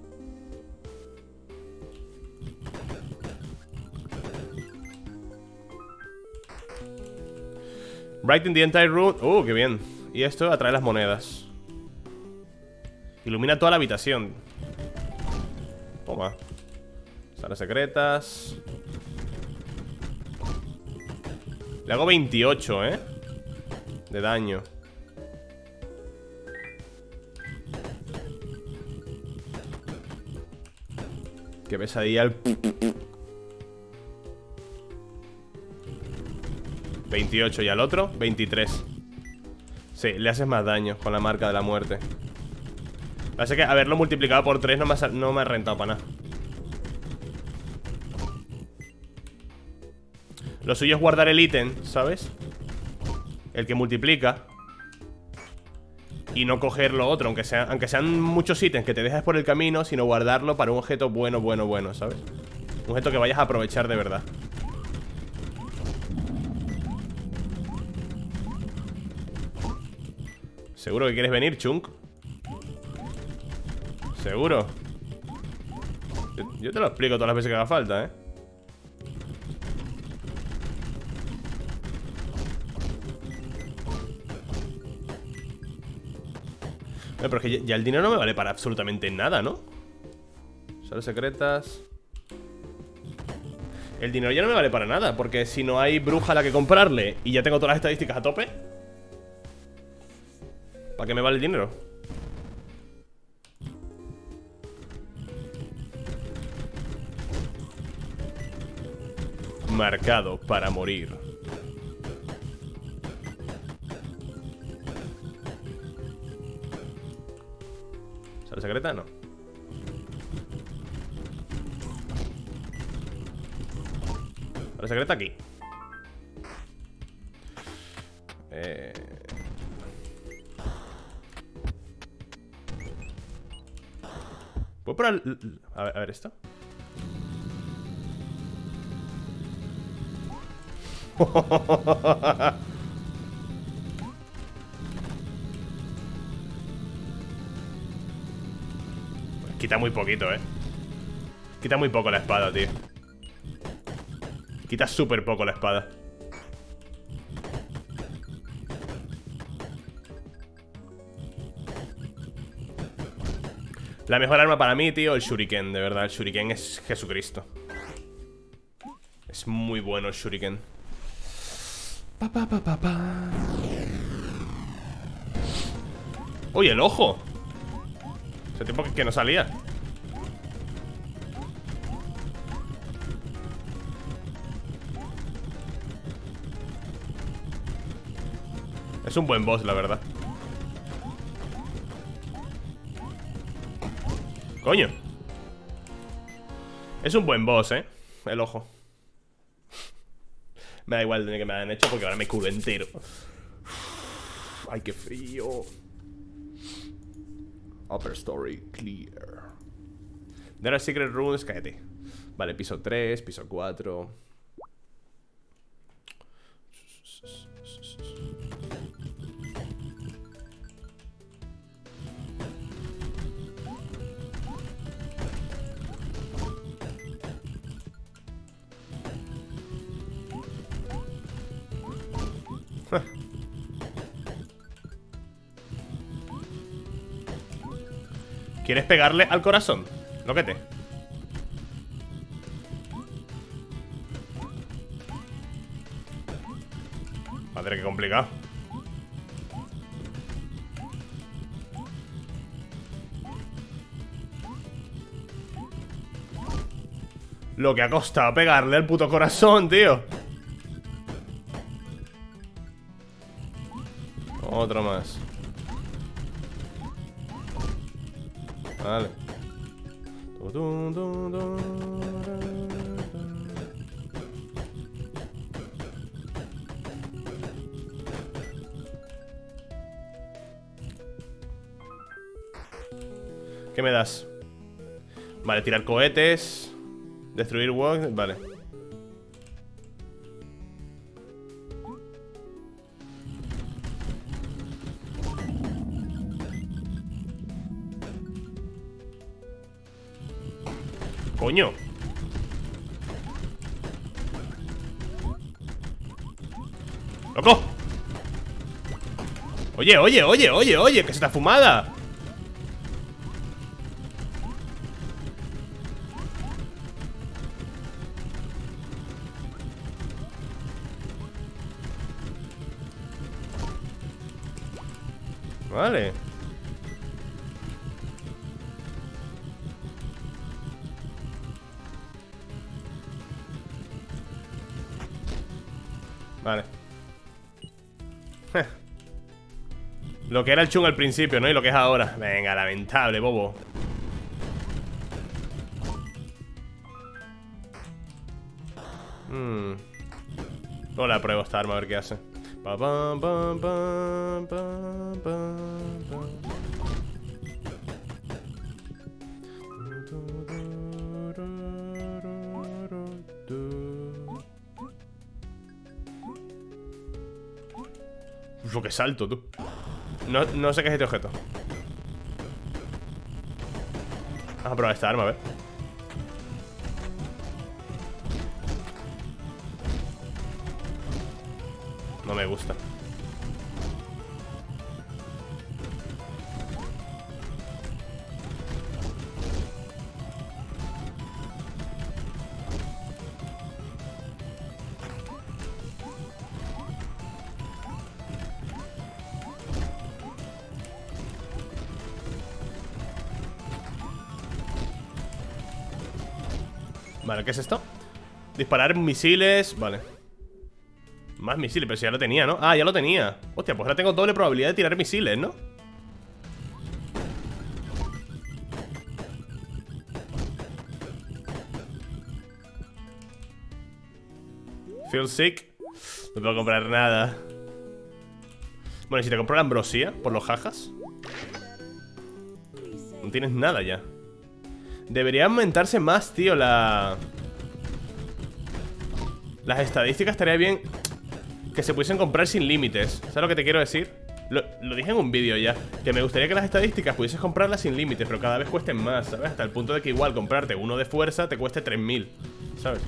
Brighten the entire room. Uh, qué bien. Y esto atrae las monedas. Ilumina toda la habitación. Toma. Salas secretas. Le hago 28, ¿eh? De daño Qué pesadilla el... 28 y al otro 23 Sí, le haces más daño con la marca de la muerte. Así que haberlo multiplicado por 3 no me no me ha rentado para nada. Lo suyo es guardar el ítem, ¿sabes? El que multiplica Y no coger lo otro aunque, aunque sean muchos ítems que te dejas por el camino Sino guardarlo para un objeto bueno, bueno, bueno, ¿sabes? Un objeto que vayas a aprovechar de verdad ¿Seguro que quieres venir, Chunk? ¿Seguro? Yo, te lo explico todas las veces que haga falta, ¿eh? Pero es que ya el dinero no me vale para absolutamente nada, ¿no? Sales secretas El dinero ya no me vale para nada Porque si no hay bruja a la que comprarle Y ya tengo todas las estadísticas a tope ¿Para qué me vale el dinero? Marcado para morir ¿Sale secreta? No Sale secreta aquí Eh... ¿Puedo probar? A ver, a ver esto Quita muy poquito, eh. Quita muy poco la espada, tío. Quita súper poco la espada. La mejor arma para mí, tío, el shuriken, de verdad. El shuriken es Jesucristo. Es muy bueno el shuriken. Pa, pa, pa, pa, pa. Uy, el ojo Hace tiempo que, no salía. Es un buen boss, la verdad. Coño. Es un buen boss, eh. El ojo. Me da igual de que me hayan hecho Porque ahora me curo entero. Ay, qué frío Upper story clear. There are secret rooms Cállate. Vale, piso 3, piso 4 ¿Quieres pegarle al corazón? Loquete Madre, qué complicado. Lo que ha costado pegarle al puto corazón, tío. Otro más Vale. ¿Qué me das? Vale, tirar cohetes Destruir walk, vale ¡Loco! Oye, oye, oye, oye, oye Que se está fumada Lo que era el chung al principio, ¿no? Y lo que es ahora Venga, lamentable, bobo Hmm. La pruebo esta arma a ver qué hace. Uf, lo salto, tú. No, no sé qué es este objeto. Vamos a probar esta arma, a ver. ¿Qué es esto? Disparar misiles, vale Más misiles, pero si ya lo tenía, ¿no? Ah, ya lo tenía Hostia, pues ahora tengo doble probabilidad de tirar misiles, ¿no? Feel sick No puedo comprar nada Bueno, si te compro la ambrosía Por los jajas No tienes nada ya Debería aumentarse más, tío, la... Las estadísticas estaría bien que se pudiesen comprar sin límites ¿Sabes lo que te quiero decir? Lo, dije en un vídeo ya Que me gustaría que las estadísticas pudieses comprarlas sin límites Pero cada vez cuesten más, ¿sabes? Hasta el punto de que igual comprarte uno de fuerza te cueste 3000 ¿Sabes?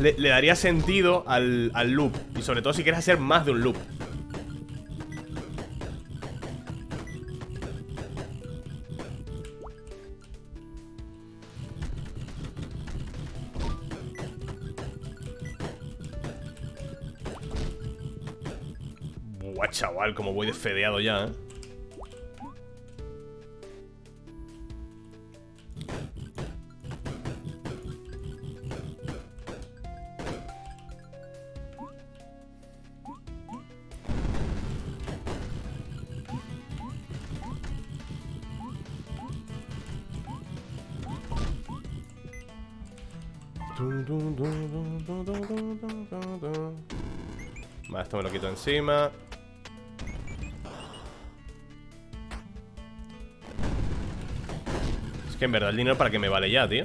Le, daría sentido al, al loop Y sobre todo si quieres hacer más de un loop chaval, como voy desfedeado ya, ¿eh? Esto me lo quito encima que en verdad el dinero para que me vale ya, tío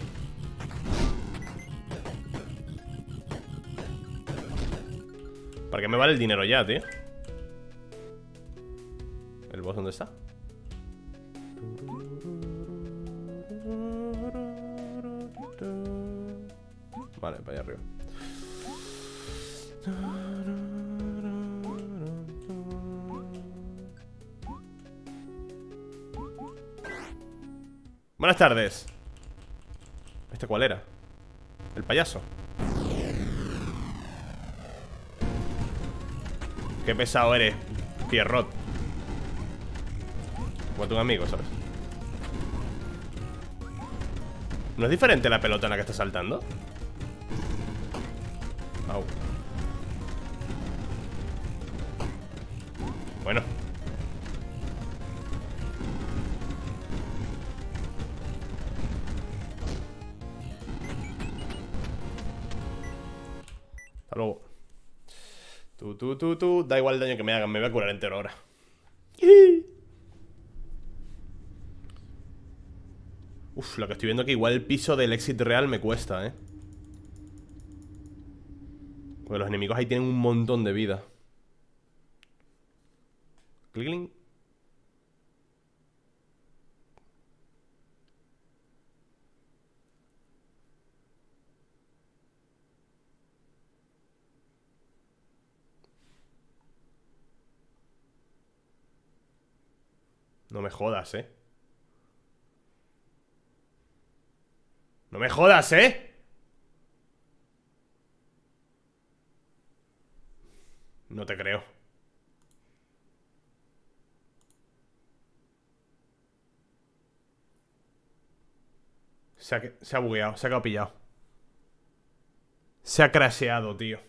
¿Para qué me vale el dinero ya, tío? ¿El boss dónde está? Vale, para allá arriba Buenas tardes ¿Este cuál era? El payaso Qué pesado eres Pierrot Como tu amigo, ¿sabes? ¿No es diferente la pelota en la que está saltando? Tú, tú. Da igual el daño que me hagan, me voy a curar entero ahora. Uf, lo que estoy viendo que igual el piso del exit real me cuesta, ¿eh? Porque los enemigos ahí tienen un montón de vida. Cling. No me jodas, ¿eh? No me jodas, ¿eh? No te creo. Se ha, se ha bugueado, se ha quedado pillado. Se ha crasheado, tío.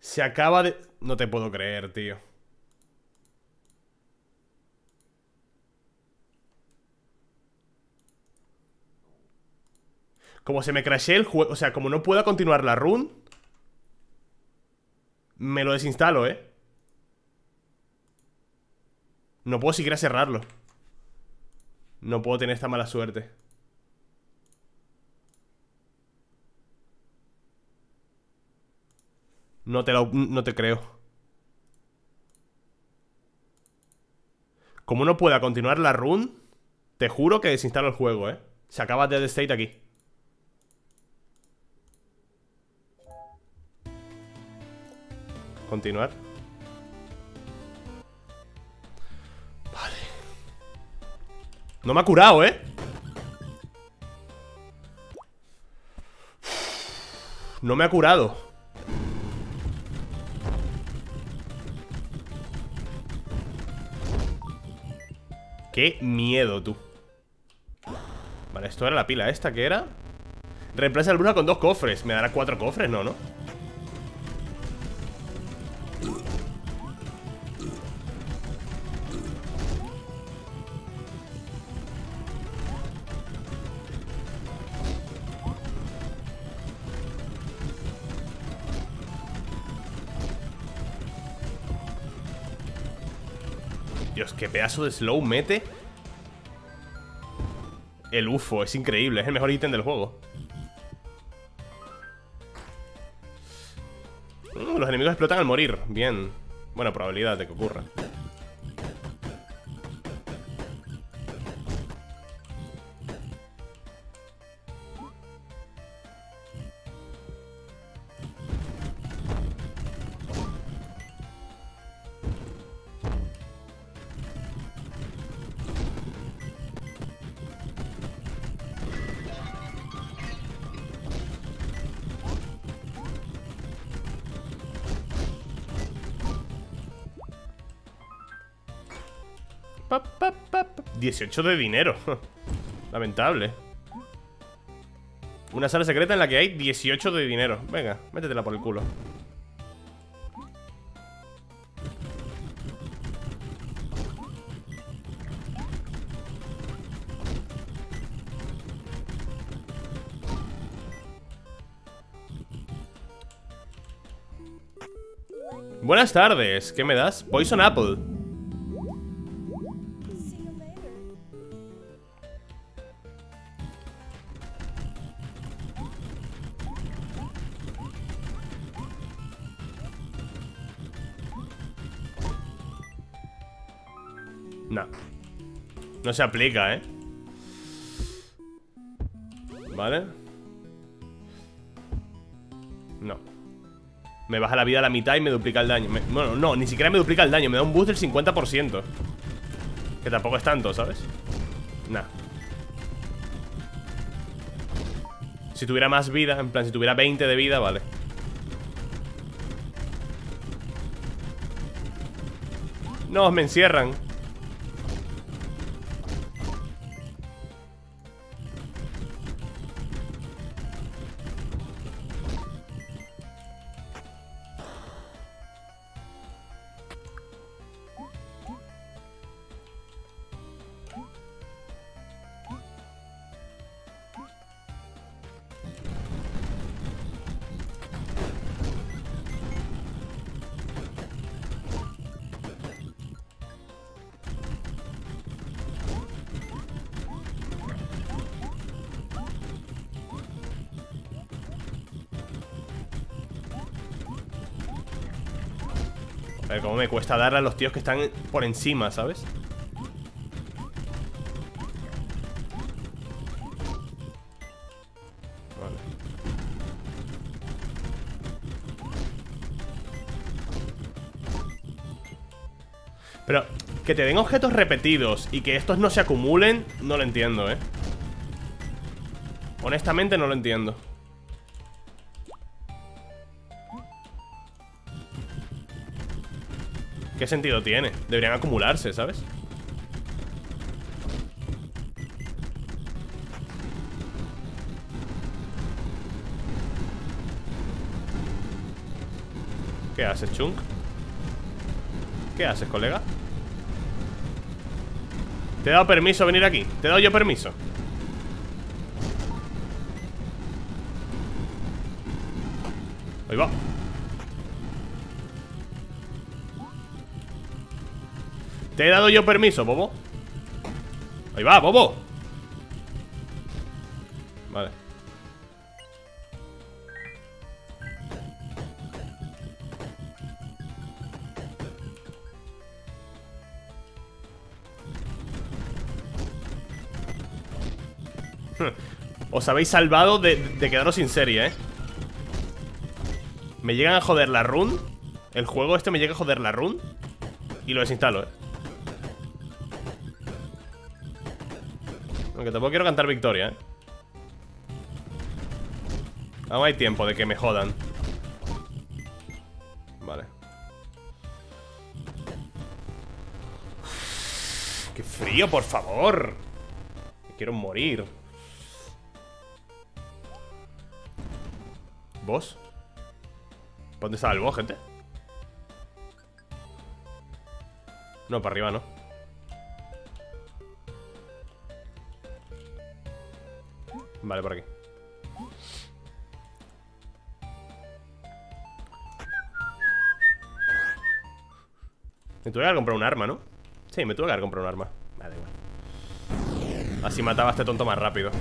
Se acaba de... No te puedo creer, tío. Como se me crashee el juego... O sea, como no pueda continuar la run... Me lo desinstalo, ¿eh? No puedo siquiera cerrarlo. No puedo tener esta mala suerte. No te lo, no te creo. Como no pueda continuar la run, te juro que desinstalo el juego, ¿eh? Se acaba Dead State aquí. Continuar. Vale. No me ha curado, ¿eh? No me ha curado. Qué miedo, tú Vale, esto era la pila esta, ¿qué era? Reemplaza el bruja con dos cofres Me dará cuatro cofres, ¿no? ¿no? Pedazo de slow mete. El UFO, es increíble Es el mejor ítem del juego. Mm, Los enemigos explotan al morir. Bien. Buena probabilidad de que ocurra 18 de dinero. Lamentable. Una sala secreta en la que hay 18 de dinero. Venga, métetela por el culo. Buenas tardes, ¿qué me das? Poison Apple se aplica, ¿eh? ¿Vale? No Me baja la vida a la mitad y me duplica el daño Bueno, no, ni siquiera me duplica el daño Me da un boost del 50% Que tampoco es tanto, ¿sabes? Nah Si tuviera más vida, en plan, si tuviera 20 de vida, vale No, me encierran ver cómo me cuesta darle a los tíos que están por encima, ¿sabes? Vale. Pero que te den objetos repetidos y que estos no se acumulen, no lo entiendo, ¿eh? Honestamente no lo entiendo. ¿Qué sentido tiene? Deberían acumularse, ¿sabes? ¿Qué haces, Chunk? ¿Qué haces, colega? Te he dado permiso a venir aquí Te he dado yo permiso Ahí va Te he dado yo permiso, bobo. Ahí va, bobo. Vale. Os habéis salvado de, quedaros sin serie, ¿eh? Me llegan a joder la run. El juego este me llega a joder la run. Y lo desinstalo, ¿eh? Tampoco quiero cantar victoria, ¿eh? Aún hay tiempo de que me jodan Vale ¡Qué frío, por favor! Quiero morir ¿Vos? ¿Dónde está el boss, gente? No, para arriba no Vale, por aquí. Me tuve que comprar un arma, ¿no? Sí, me tuve que comprar un arma. Vale, igual. Así mataba a este tonto más rápido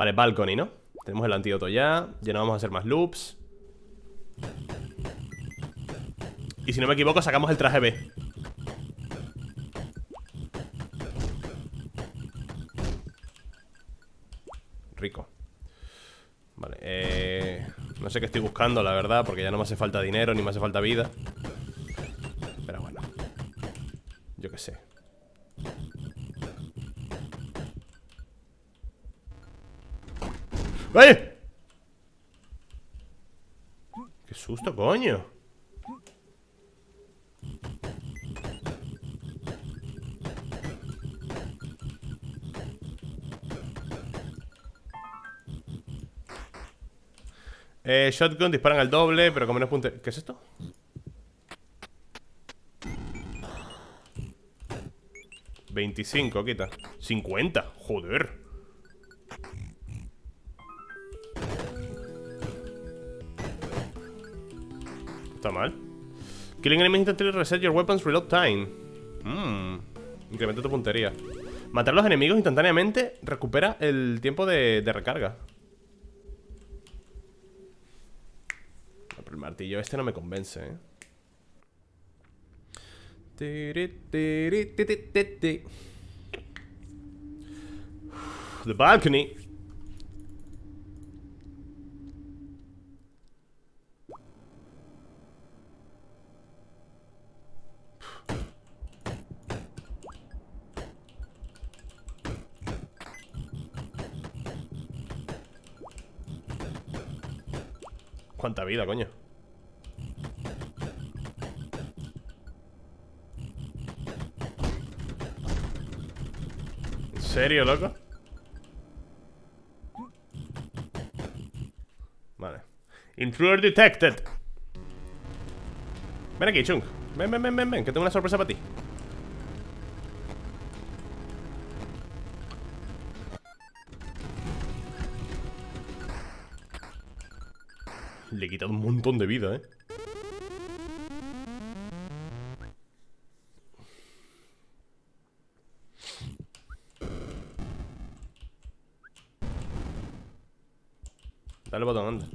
Vale, balcony, ¿no? Tenemos el antídoto ya. Ya no vamos a hacer más loops. Y si no me equivoco, sacamos el traje B. Rico. Vale, eh, No sé qué estoy buscando, la verdad Porque ya no me hace falta dinero, ni me hace falta vida coño! Eh, shotgun, disparan al doble, pero con menos punte... ¿Qué es esto? ¿25, quita 50, joder Killing enemies instantly reset your weapons reload time. Mmm. Incrementa tu puntería. Matar a los enemigos instantáneamente recupera el tiempo de, de recarga. El martillo este no me convence, ¿eh? The balcony. Vida, coño. ¿En serio, loco? Vale. Intruder detected. Ven aquí, Chunk Ven, ven, ven, ven, ven Que tengo una sorpresa para ti Le he quitado un montón de vida, ¿eh? Dale botón, anda.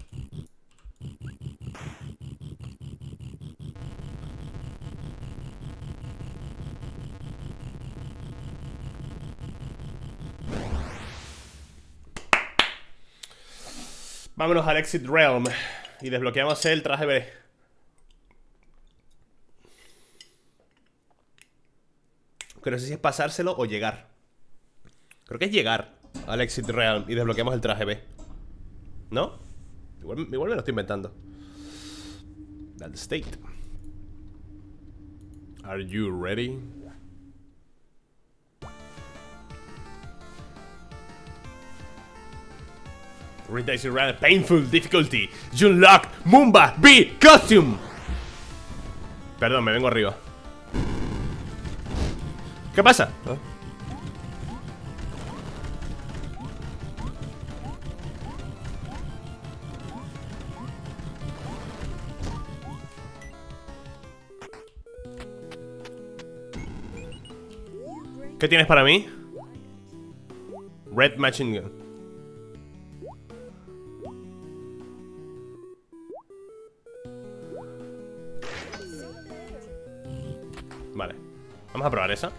Vámonos al Exit Realm y desbloqueamos el traje B. Que no sé si es pasárselo o llegar. Creo que es llegar al Exit Realm y desbloqueamos el traje B. ¿No? Igual, igual me lo estoy inventando. That state. Are you ready? Redaisy Run Painful Difficulty You unlock Mumba B Costume Perdón, me vengo arriba ¿Qué pasa? ¿Qué tienes para mí? Red Machine Gun Vamos a probar esa.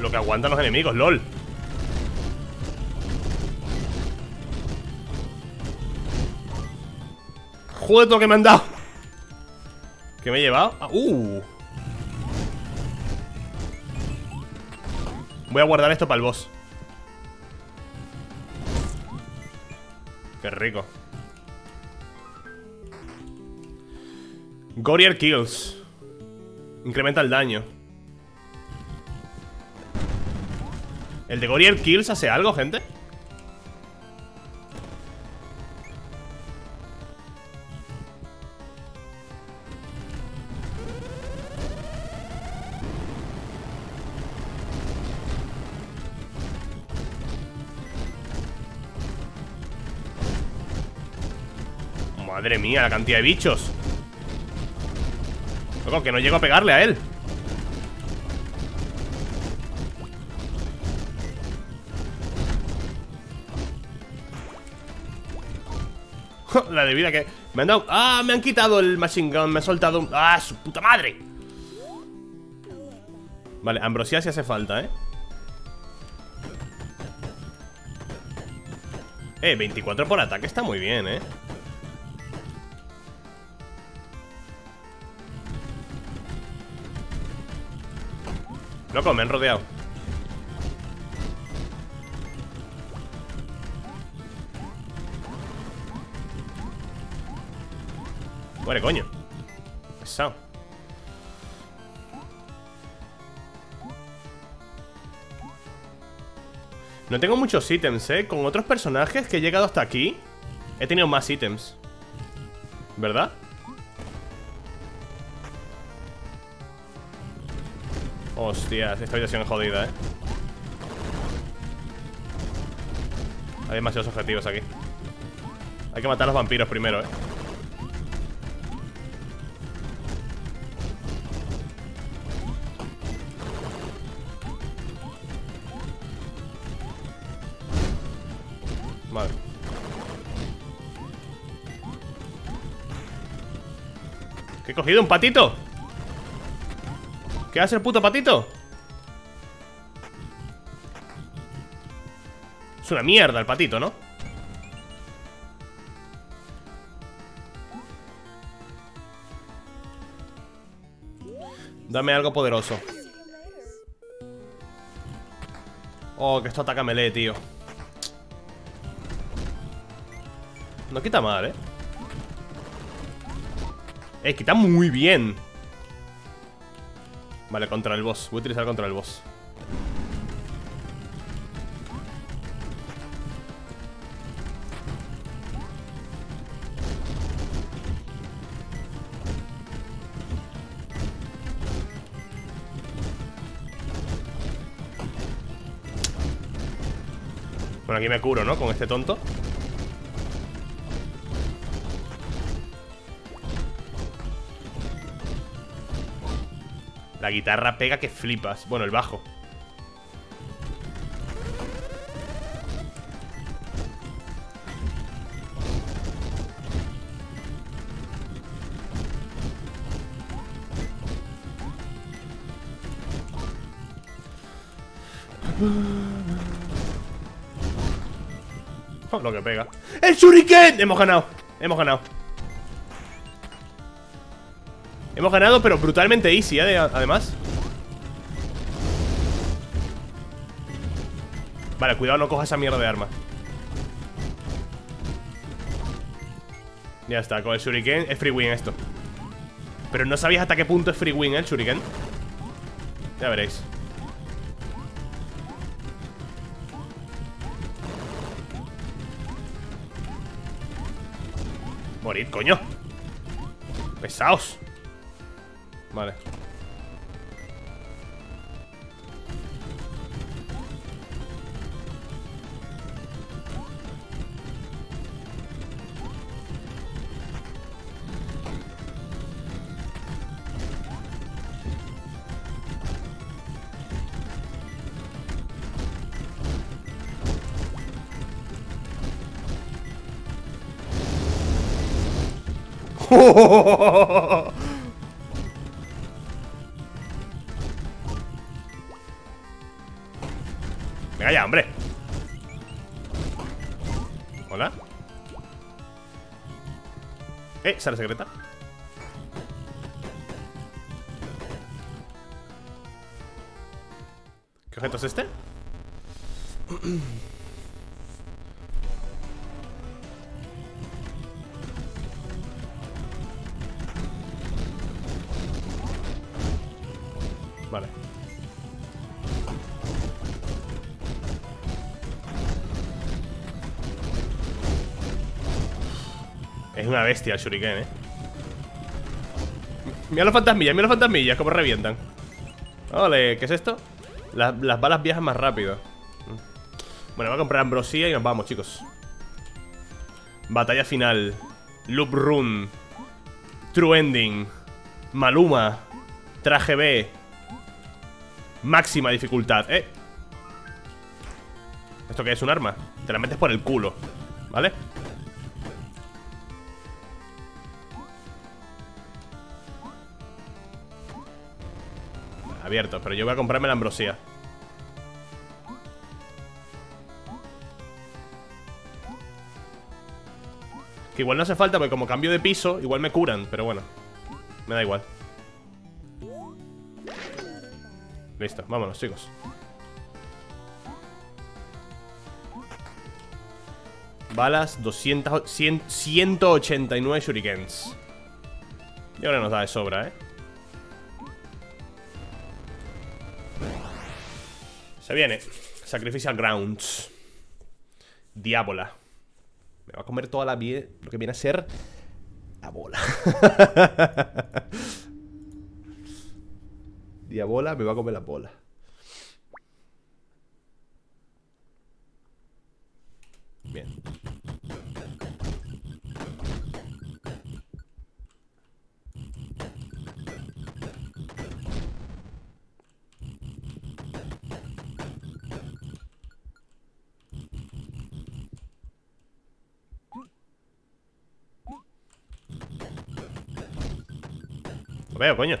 Lo que aguantan los enemigos, lol. Joder, que me han dado. ¿Qué me he llevado? Ah, uh. Voy a guardar esto para el boss rico. Gorier Kills. Incrementa el daño. ¿El de Gorier Kills hace algo, gente? Madre mía, la cantidad de bichos Loco, que no llego a pegarle a él La de vida que... Me han dado... ¡Ah! Me han quitado el machine gun Me ha soltado un... ¡Ah! ¡Su puta madre! Vale, ambrosía si hace falta, ¿eh? Eh, 24 por ataque está muy bien, ¿eh? Loco, me han rodeado. Muere, coño. Pesado. No tengo muchos ítems, eh Con otros personajes que he llegado hasta aquí He tenido más ítems. ¿Verdad? Hostias, esta habitación es jodida, eh Hay demasiados objetivos aquí Hay que matar a los vampiros primero, eh Vale ¿Qué he cogido? ¿Un patito? ¿Qué hace el puto patito? Es una mierda el patito, ¿no? Dame algo poderoso Oh, que esto ataca melee, tío No quita mal, ¿eh? Eh, quita muy bien Vale, contra el boss. Voy a utilizar contra el boss. Bueno, aquí me curo, ¿no? Con este tonto La guitarra pega que flipas. Bueno, el bajo. Lo que pega. ¡El shuriken! Hemos ganado. Hemos ganado. Hemos ganado, pero brutalmente easy, ¿eh? Además. Vale, cuidado, no coja esa mierda de arma. Ya está, con el shuriken es free win esto. Pero no sabéis hasta qué punto es free win ¿eh? el shuriken. Ya veréis. Morid, coño. Pesaos Vale sala secreta ¿Qué objeto es este? Bestia el shuriken, eh. Mira los fantasmillas, mira los fantasmillas Cómo revientan. Vale, ¿qué es esto? las balas viajan más rápido. Bueno, voy a comprar ambrosía y nos vamos, chicos. Batalla final. Loop Run. True Ending. Maluma. Traje B. Máxima dificultad, eh. ¿Esto qué es? ¿Un arma? Te la metes por el culo ¿Vale? Abierto, pero yo voy a comprarme la ambrosía. Que igual no hace falta porque como cambio de piso Igual me curan, pero bueno Me da igual. Listo, vámonos chicos. Balas 200, 189 shurikens. Y ahora nos da de sobra, ¿eh? Se viene. Sacrificial Grounds. Diábola Me va a comer toda la vida Lo que viene a ser La bola. Diabola me va a comer la bola. Veo, coño.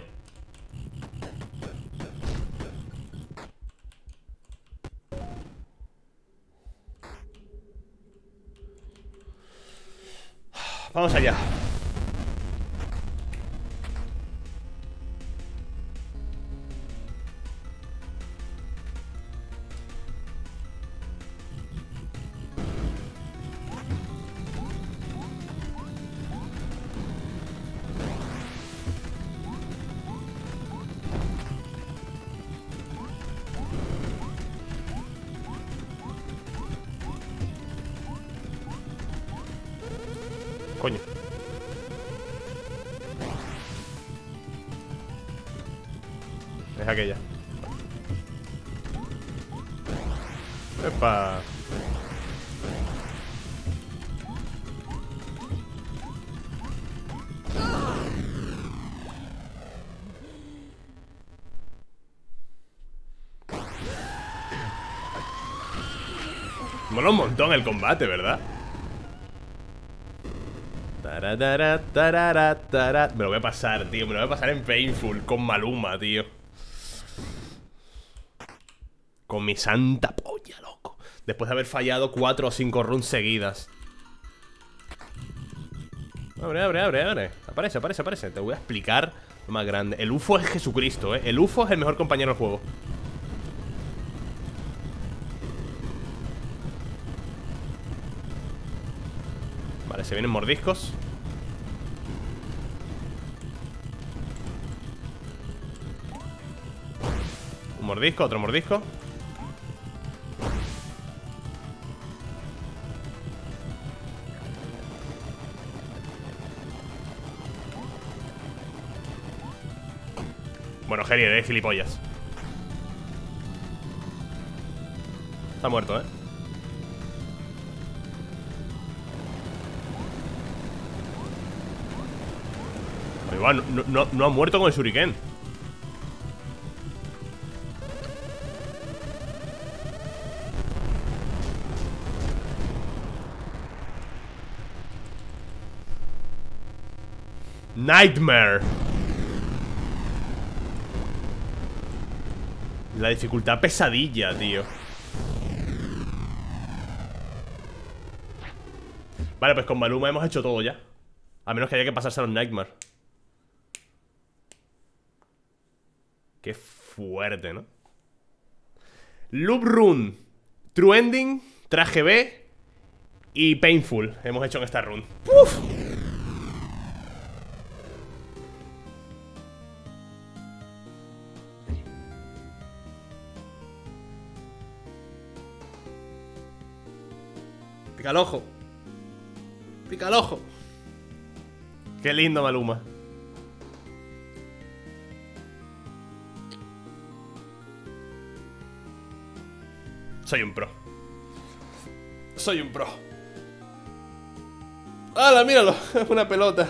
Vamos allá montón el combate, ¿verdad? Me lo voy a pasar, tío Me lo voy a pasar en Painful Con Maluma, tío Con mi santa polla, loco. Después de haber fallado cuatro o cinco runs seguidas. Abre, abre, abre, abre. Aparece, aparece, aparece. Te voy a explicar lo más grande. El UFO es Jesucristo, ¿eh? El UFO es el mejor compañero del juego. Se vienen mordiscos. Un mordisco, otro mordisco. Bueno, Geri, de gilipollas. Está muerto, ¿eh? No ha muerto con el shuriken. Nightmare. La dificultad pesadilla, tío. Vale, pues con Maluma hemos hecho todo ya. A menos que haya que pasarse a los Nightmare Qué fuerte, ¿no? Loop Run True Ending Traje B Y Painful Hemos hecho en esta run ¡Uf! Pica el ojo. Pica el ojo. Qué lindo, Maluma. Soy un pro. Soy un pro. ¡Hala, míralo! Es una pelota.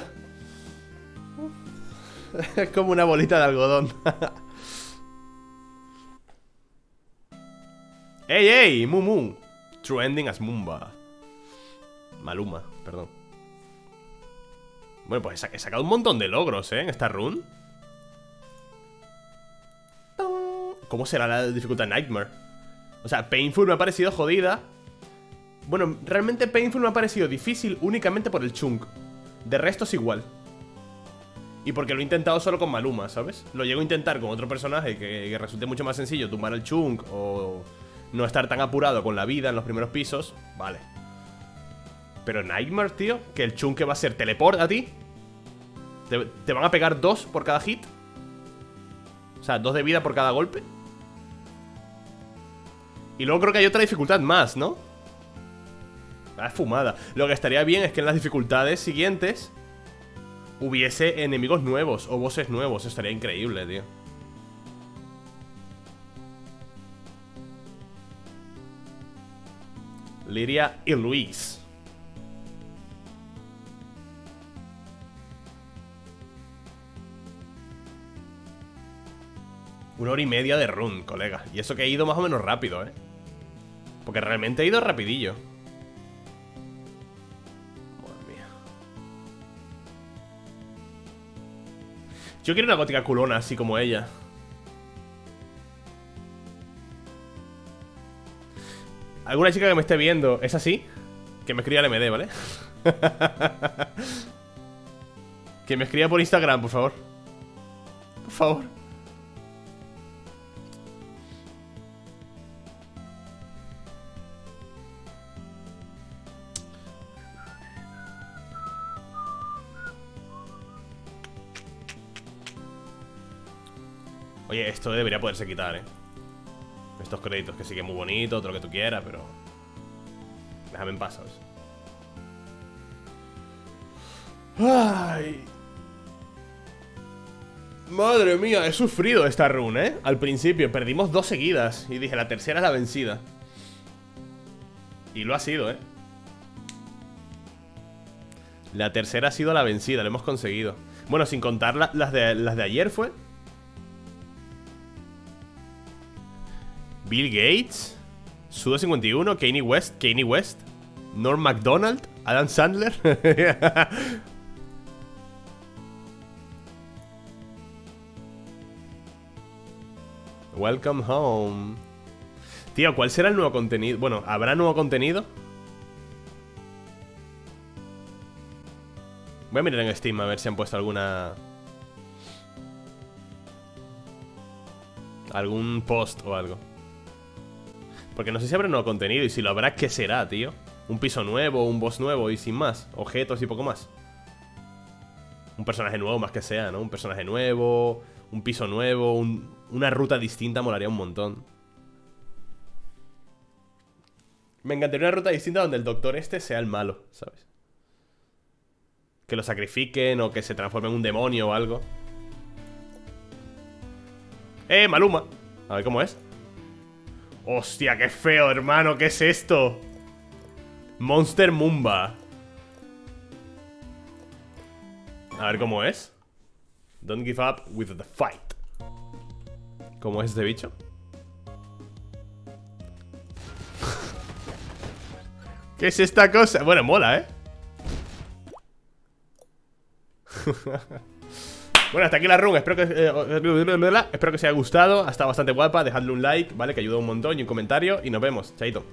Es como una bolita de algodón. ¡Ey, ey! ¡Mumu! True ending as Mumba. Maluma, perdón. Bueno, pues he sacado un montón de logros, ¿eh? En esta run. ¿Cómo será la dificultad Nightmare? O sea, Painful me ha parecido jodida. Bueno, realmente Painful me ha parecido difícil únicamente por el chunk. De resto es igual. Y porque lo he intentado solo con Maluma, ¿sabes? Lo llego a intentar con otro personaje que, que resulte mucho más sencillo tumbar el chunk o no estar tan apurado con la vida en los primeros pisos. Vale. Pero Nightmare, tío, que el chunque va a ser teleport a ti. Te, van a pegar dos por cada hit. O sea, dos de vida por cada golpe. Y luego creo que hay otra dificultad más, ¿no? Ah, fumada. Lo que estaría bien es que en las dificultades siguientes hubiese enemigos nuevos o bosses nuevos. estaría increíble, tío. Liria y Luis. Una hora y media de run, colega Y eso que he ido más o menos rápido, ¿eh? Porque realmente he ido rapidillo. Madre mía. Yo quiero una gótica culona así como ella. ¿Alguna chica que me esté viendo es así? Que me escriba al MD, ¿vale? que me escriba por Instagram, por favor. Por favor Oye, esto debería poderse quitar, ¿eh? Estos créditos, que sí que es muy bonito, todo lo que tú quieras, pero... Déjame en paz, ¡Ay! Madre mía, he sufrido esta run, ¿eh? Al principio, perdimos dos seguidas Y dije, la tercera es la vencida Y lo ha sido, ¿eh? La tercera ha sido la vencida, lo hemos conseguido Bueno, sin contar las, de, las de ayer fue Bill Gates, Sudo51, Kanye West, Kanye West, Norm MacDonald, Adam Sandler. Welcome home. Tío, ¿cuál será el nuevo contenido? Bueno, ¿habrá nuevo contenido? Voy a mirar en Steam a ver si han puesto alguna... Algún post o algo Porque no sé si habrá nuevo contenido Y si lo habrá, ¿qué será, tío? Un piso nuevo, un boss nuevo y sin más Objetos y poco más Un personaje nuevo más que sea, ¿no? Un personaje nuevo Un piso nuevo Una ruta distinta molaría un montón Me encantaría una ruta distinta donde el doctor este sea el malo, ¿sabes? Que lo sacrifiquen o que se transforme en un demonio o algo ¡Eh, Maluma! A ver cómo es ¡Hostia, qué feo, hermano! ¿Qué es esto? Monster Mumba A ver cómo es Don't give up with the fight ¿Cómo es este bicho? ¿Qué es esta cosa? Bueno, mola, ¿eh? Bueno, hasta aquí la run, espero que, eh, espero que os haya gustado. Ha estado bastante guapa, dejadle un like, ¿vale? Que ayuda un montón. Y un comentario. Y nos vemos, chaito